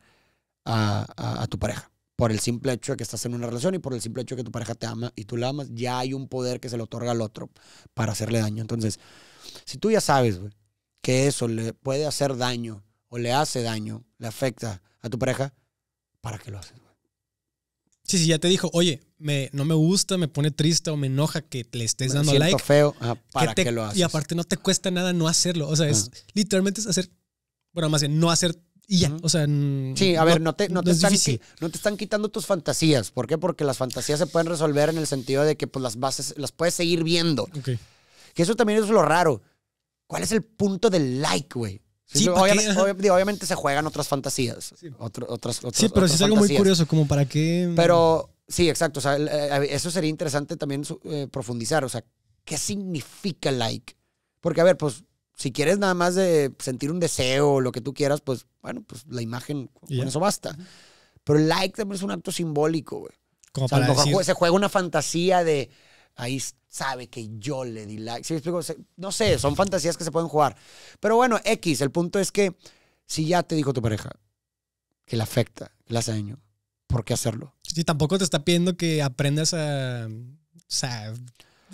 [SPEAKER 1] a, a- a tu pareja. Por el simple hecho de que estás en una relación y por el simple hecho de que tu pareja te ama y tú la amas, ya hay un poder que se le otorga al otro para hacerle daño. Entonces, si tú ya sabes que eso le puede hacer daño o le hace daño, le afecta a tu pareja, ¿para qué lo haces?
[SPEAKER 2] Sí, sí, ya te dijo, oye, me, no me gusta, me pone triste o me enoja que le estés
[SPEAKER 1] Me
[SPEAKER 2] dando like.
[SPEAKER 1] feo, ajá, ¿para
[SPEAKER 2] que te-
[SPEAKER 1] qué lo haces?
[SPEAKER 2] Y aparte no te cuesta nada no hacerlo. O sea, es literalmente es hacer, bueno, más bien no hacer y ya. O sea,
[SPEAKER 1] Sí, a ver, no te, no te
[SPEAKER 2] es
[SPEAKER 1] están, no te están quitando tus fantasías. ¿Por qué? Porque las fantasías se pueden resolver en el sentido de que pues, las bases las puedes seguir viendo.
[SPEAKER 2] Ok.
[SPEAKER 1] Que eso también es lo raro. ¿Cuál es el punto del like, güey?
[SPEAKER 2] Sí,
[SPEAKER 1] obviamente se juegan otras fantasías.
[SPEAKER 2] Sí.
[SPEAKER 1] otro- otras, otras,
[SPEAKER 2] Sí, pero sí es algo muy curioso, como para qué.
[SPEAKER 1] Pero sí, exacto. O sea, el- eh, eso sería interesante también eh, profundizar. O sea, ¿qué significa like? Porque, a ver, pues, si quieres nada más de sentir un deseo o lo que tú quieras, pues, bueno, pues la imagen,
[SPEAKER 2] Y
[SPEAKER 1] con eso basta. Pero el like también es un acto simbólico, güey.
[SPEAKER 2] como
[SPEAKER 1] O sea, a
[SPEAKER 2] para
[SPEAKER 1] lo mejor
[SPEAKER 2] decir,
[SPEAKER 1] jue- se juega una fantasía de ahí sabe que yo le di like. ¿Sí me explico? No sé, son fantasías que se pueden jugar. Pero bueno, X, el punto es que si ya te dijo tu pareja que le afecta, que le hace daño, ¿por qué hacerlo?
[SPEAKER 2] sí, tampoco te está pidiendo que aprendas a. O sea,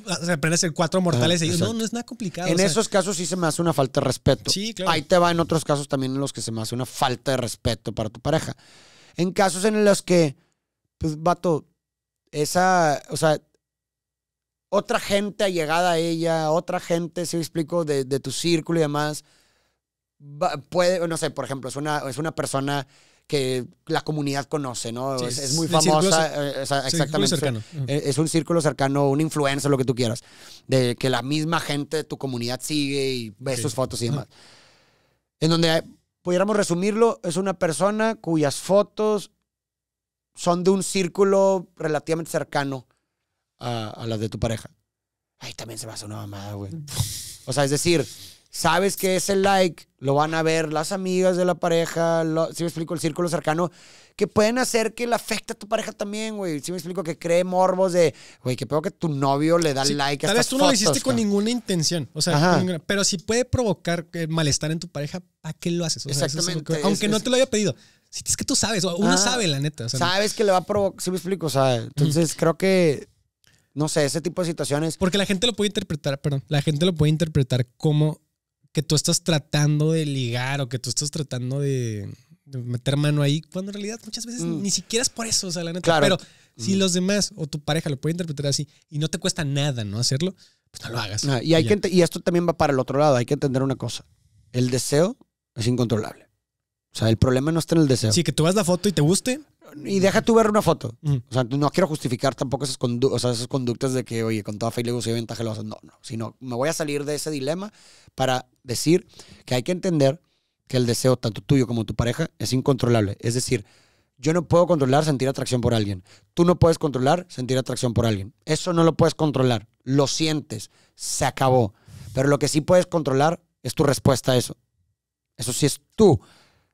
[SPEAKER 2] o sea, aprendas el cuatro mortales
[SPEAKER 1] Ah,
[SPEAKER 2] y no, no es nada complicado.
[SPEAKER 1] en
[SPEAKER 2] o sea,
[SPEAKER 1] esos casos sí se me hace una falta de respeto.
[SPEAKER 2] Sí, claro.
[SPEAKER 1] Ahí te va en otros casos también en los que se me hace una falta de respeto para tu pareja. En casos en los que, pues, vato, esa, o sea, otra gente allegada a ella, otra gente, si me explico, de, de tu círculo y demás, va- puede, no sé, por ejemplo, es una, es una persona que la comunidad conoce, ¿no?
[SPEAKER 2] Sí,
[SPEAKER 1] es,
[SPEAKER 2] es
[SPEAKER 1] es muy
[SPEAKER 2] círculo
[SPEAKER 1] famosa.
[SPEAKER 2] cer-
[SPEAKER 1] eh,
[SPEAKER 2] Sí, círculo
[SPEAKER 1] exactamente.
[SPEAKER 2] cercano.
[SPEAKER 1] Eh, Es un círculo cercano, un influencer, lo que tú quieras. De que la misma gente de tu comunidad sigue y ve
[SPEAKER 2] Ok.
[SPEAKER 1] sus fotos y
[SPEAKER 2] Ajá.
[SPEAKER 1] demás. En donde pudiéramos resumirlo, es una persona cuyas fotos son de un círculo relativamente cercano a, a las de tu pareja. Ahí también se va a hacer una mamada, güey. O sea, es decir, sabes que ese like lo van a ver las amigas de la pareja, si me explico, el círculo cercano, que pueden hacer que le afecte a tu pareja también, güey. Si me explico, que cree morbos de, güey, que peor que tu novio le da
[SPEAKER 2] Sí,
[SPEAKER 1] like a
[SPEAKER 2] Tal vez tú no lo hiciste con ninguna intención. O sea, ninguna- pero si puede provocar eh, malestar en tu pareja, ¿para qué lo haces? O sea, eso es lo
[SPEAKER 1] Exactamente, es-
[SPEAKER 2] aunque no te lo haya pedido. Si es que tú sabes, uno
[SPEAKER 1] Ah,
[SPEAKER 2] sabe, la neta. O sea,
[SPEAKER 1] Sabes que le va a provocar, si me explico, o sea, entonces creo que, no sé, ese tipo de situaciones.
[SPEAKER 2] Porque la gente lo puede interpretar, perdón, la gente lo puede interpretar como que tú estás tratando de ligar o que tú estás tratando de, de meter mano ahí, cuando en realidad muchas veces
[SPEAKER 1] Mm.
[SPEAKER 2] ni siquiera es por eso, o sea, la neta.
[SPEAKER 1] Claro.
[SPEAKER 2] Pero si los demás o tu pareja lo puede interpretar así y no te cuesta nada no hacerlo, pues no lo hagas.
[SPEAKER 1] Ah, y, hay que, y esto también va para el otro lado, hay que entender una cosa. El deseo es incontrolable. O sea, el problema no está en el deseo.
[SPEAKER 2] Sí, que tú vas la foto y te guste.
[SPEAKER 1] Y deja tú ver una foto. O sea, no quiero justificar tampoco esas, condu- o sea, esas conductas de que, oye, con toda fe y luego soy ventajoso. No, no. Sino me voy a salir de ese dilema para decir que hay que entender que el deseo, tanto tuyo como tu pareja, es incontrolable. Es decir, yo no puedo controlar sentir atracción por alguien. Tú no puedes controlar sentir atracción por alguien. Eso no lo puedes controlar. Lo sientes. Se acabó. Pero lo que sí puedes controlar es tu respuesta a eso. Eso sí es tu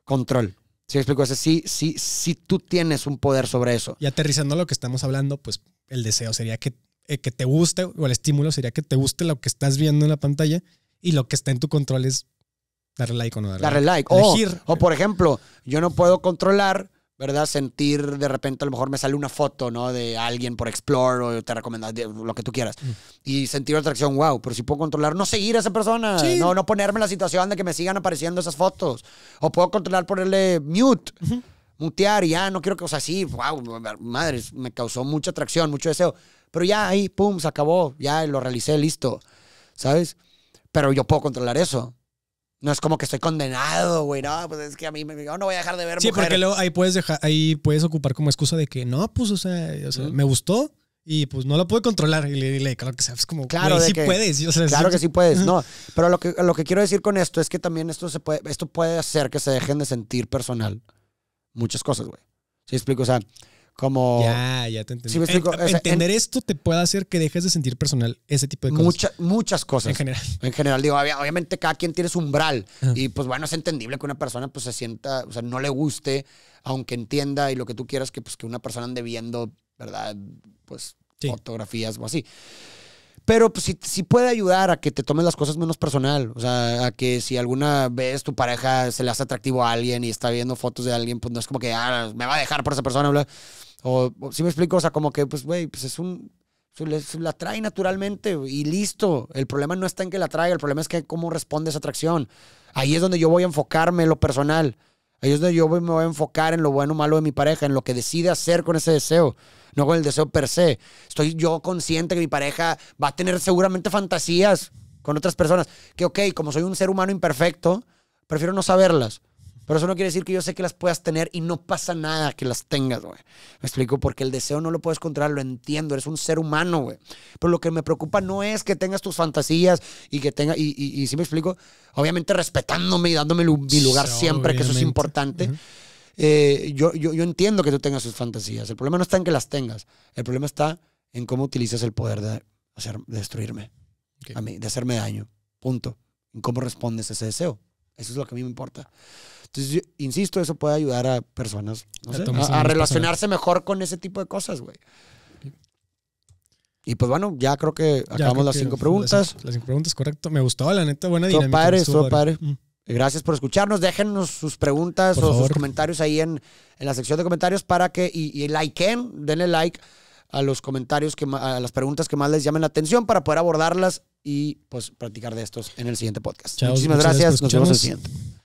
[SPEAKER 1] control. ¿Sí explico? Ese sí, sí, sí tú tienes un poder sobre eso.
[SPEAKER 2] Y aterrizando a lo que estamos hablando, pues el deseo sería que, eh, que te guste, o el estímulo sería que te guste lo que estás viendo en la pantalla y lo que está en tu control es darle like o no darle
[SPEAKER 1] Darle like. O, o, por ejemplo, yo no puedo controlar, ¿verdad? Sentir de repente, a lo mejor me sale una foto, ¿no? De alguien por Explore o te recomienda de- lo que tú quieras.
[SPEAKER 2] Mm.
[SPEAKER 1] Y sentir atracción, wow. Pero sí puedo controlar no seguir a esa persona.
[SPEAKER 2] Sí.
[SPEAKER 1] No, no ponerme en la situación de que me sigan apareciendo esas fotos. O puedo controlar ponerle mute.
[SPEAKER 2] Ujú.
[SPEAKER 1] Mutear y ya, no quiero que, o sea, sí, wow, madre, me causó mucha atracción, mucho deseo. Pero ya ahí, pum, se acabó. Ya lo realicé, listo. ¿Sabes? Pero yo puedo controlar eso. No es como que estoy condenado, güey. No, pues es que a mí me, yo no voy a dejar de ver
[SPEAKER 2] Sí, porque luego ahí puedes dejar, ahí puedes ocupar como excusa de que no, pues, o sea, o sea,
[SPEAKER 1] Ujú.
[SPEAKER 2] me gustó y pues no lo pude controlar. Y le, le claro que sabes como,
[SPEAKER 1] Claro, de
[SPEAKER 2] sí
[SPEAKER 1] que-
[SPEAKER 2] puedes. o sea,
[SPEAKER 1] Claro que sí puedes, no. Pero lo que, lo que quiero decir con esto es que también esto se puede, esto puede hacer que se dejen de sentir personal muchas cosas, güey. ¿Sí explico? O sea, como
[SPEAKER 2] Ya, ya te entendí.
[SPEAKER 1] Sí, me explico.
[SPEAKER 2] En-
[SPEAKER 1] O sea,
[SPEAKER 2] entender esto te puede hacer que dejes de sentir personal ese tipo de cosas.
[SPEAKER 1] mucha- muchas cosas.
[SPEAKER 2] en general.
[SPEAKER 1] En general, digo, obvia- obviamente cada quien tiene su umbral.
[SPEAKER 2] Ajá.
[SPEAKER 1] Y pues bueno, es entendible que una persona pues se sienta, o sea, no le guste, aunque entienda y lo que tú quieras que pues que una persona ande viendo, ¿verdad? Pues
[SPEAKER 2] Sí.
[SPEAKER 1] fotografías o así. Pero pues sí, sí puede ayudar a que te tomes las cosas menos personal. O sea, a que si alguna vez tu pareja se le hace atractivo a alguien y está viendo fotos de alguien, pues no es como que, ah, me va a dejar por esa persona. O, si me explico, o sea, como que, pues, güey, pues es un... se la trae naturalmente y listo. El problema no está en que la traiga, el problema es que cómo responde esa atracción. Ahí es donde yo voy a enfocarme en lo personal. Ahí es donde yo me voy a enfocar en lo bueno o malo de mi pareja, en lo que decide hacer con ese deseo, no con el deseo per se. Estoy yo consciente que mi pareja va a tener seguramente fantasías con otras personas. Que, ok, como soy un ser humano imperfecto, prefiero no saberlas. Pero eso no quiere decir que yo sé que las puedas tener y no pasa nada que las tengas, güey. Me explico, porque el deseo no lo puedes controlar, lo entiendo, eres un ser humano, güey. Pero lo que me preocupa no es que tengas tus fantasías y que tenga, y, y, y sí me explico, obviamente respetándome y dándome mi lugar
[SPEAKER 2] Sí,
[SPEAKER 1] siempre, que eso es importante. Eh, yo, yo, yo entiendo que tú tengas sus fantasías. El problema no está en que las tengas. El problema está en cómo utilizas el poder de, hacer, de destruirme, a mí, de hacerme daño. Punto. En cómo respondes a ese deseo. Eso es lo que a mí me importa. Entonces, yo insisto, eso puede ayudar a personas no
[SPEAKER 2] A
[SPEAKER 1] sé,
[SPEAKER 2] tomarse
[SPEAKER 1] a, a
[SPEAKER 2] menos
[SPEAKER 1] relacionarse mejor con ese tipo de cosas, güey. Y pues bueno, ya creo que acabamos
[SPEAKER 2] creo
[SPEAKER 1] las
[SPEAKER 2] que
[SPEAKER 1] cinco preguntas.
[SPEAKER 2] Las, las cinco preguntas, correcto. Me gustó, la neta, buena dinámica.
[SPEAKER 1] padre, estuvo padre.
[SPEAKER 2] Mm.
[SPEAKER 1] Gracias por escucharnos. Déjennos sus preguntas
[SPEAKER 2] Por
[SPEAKER 1] o sus comentarios ahí en, en la sección de comentarios para que, y, y likeen, denle like a los comentarios, que, a las preguntas que más les llamen la atención para poder abordarlas y pues platicar de estos en el siguiente podcast.
[SPEAKER 2] Chao,
[SPEAKER 1] Muchísimas gracias.
[SPEAKER 2] gracias
[SPEAKER 1] Nos vemos en el siguiente.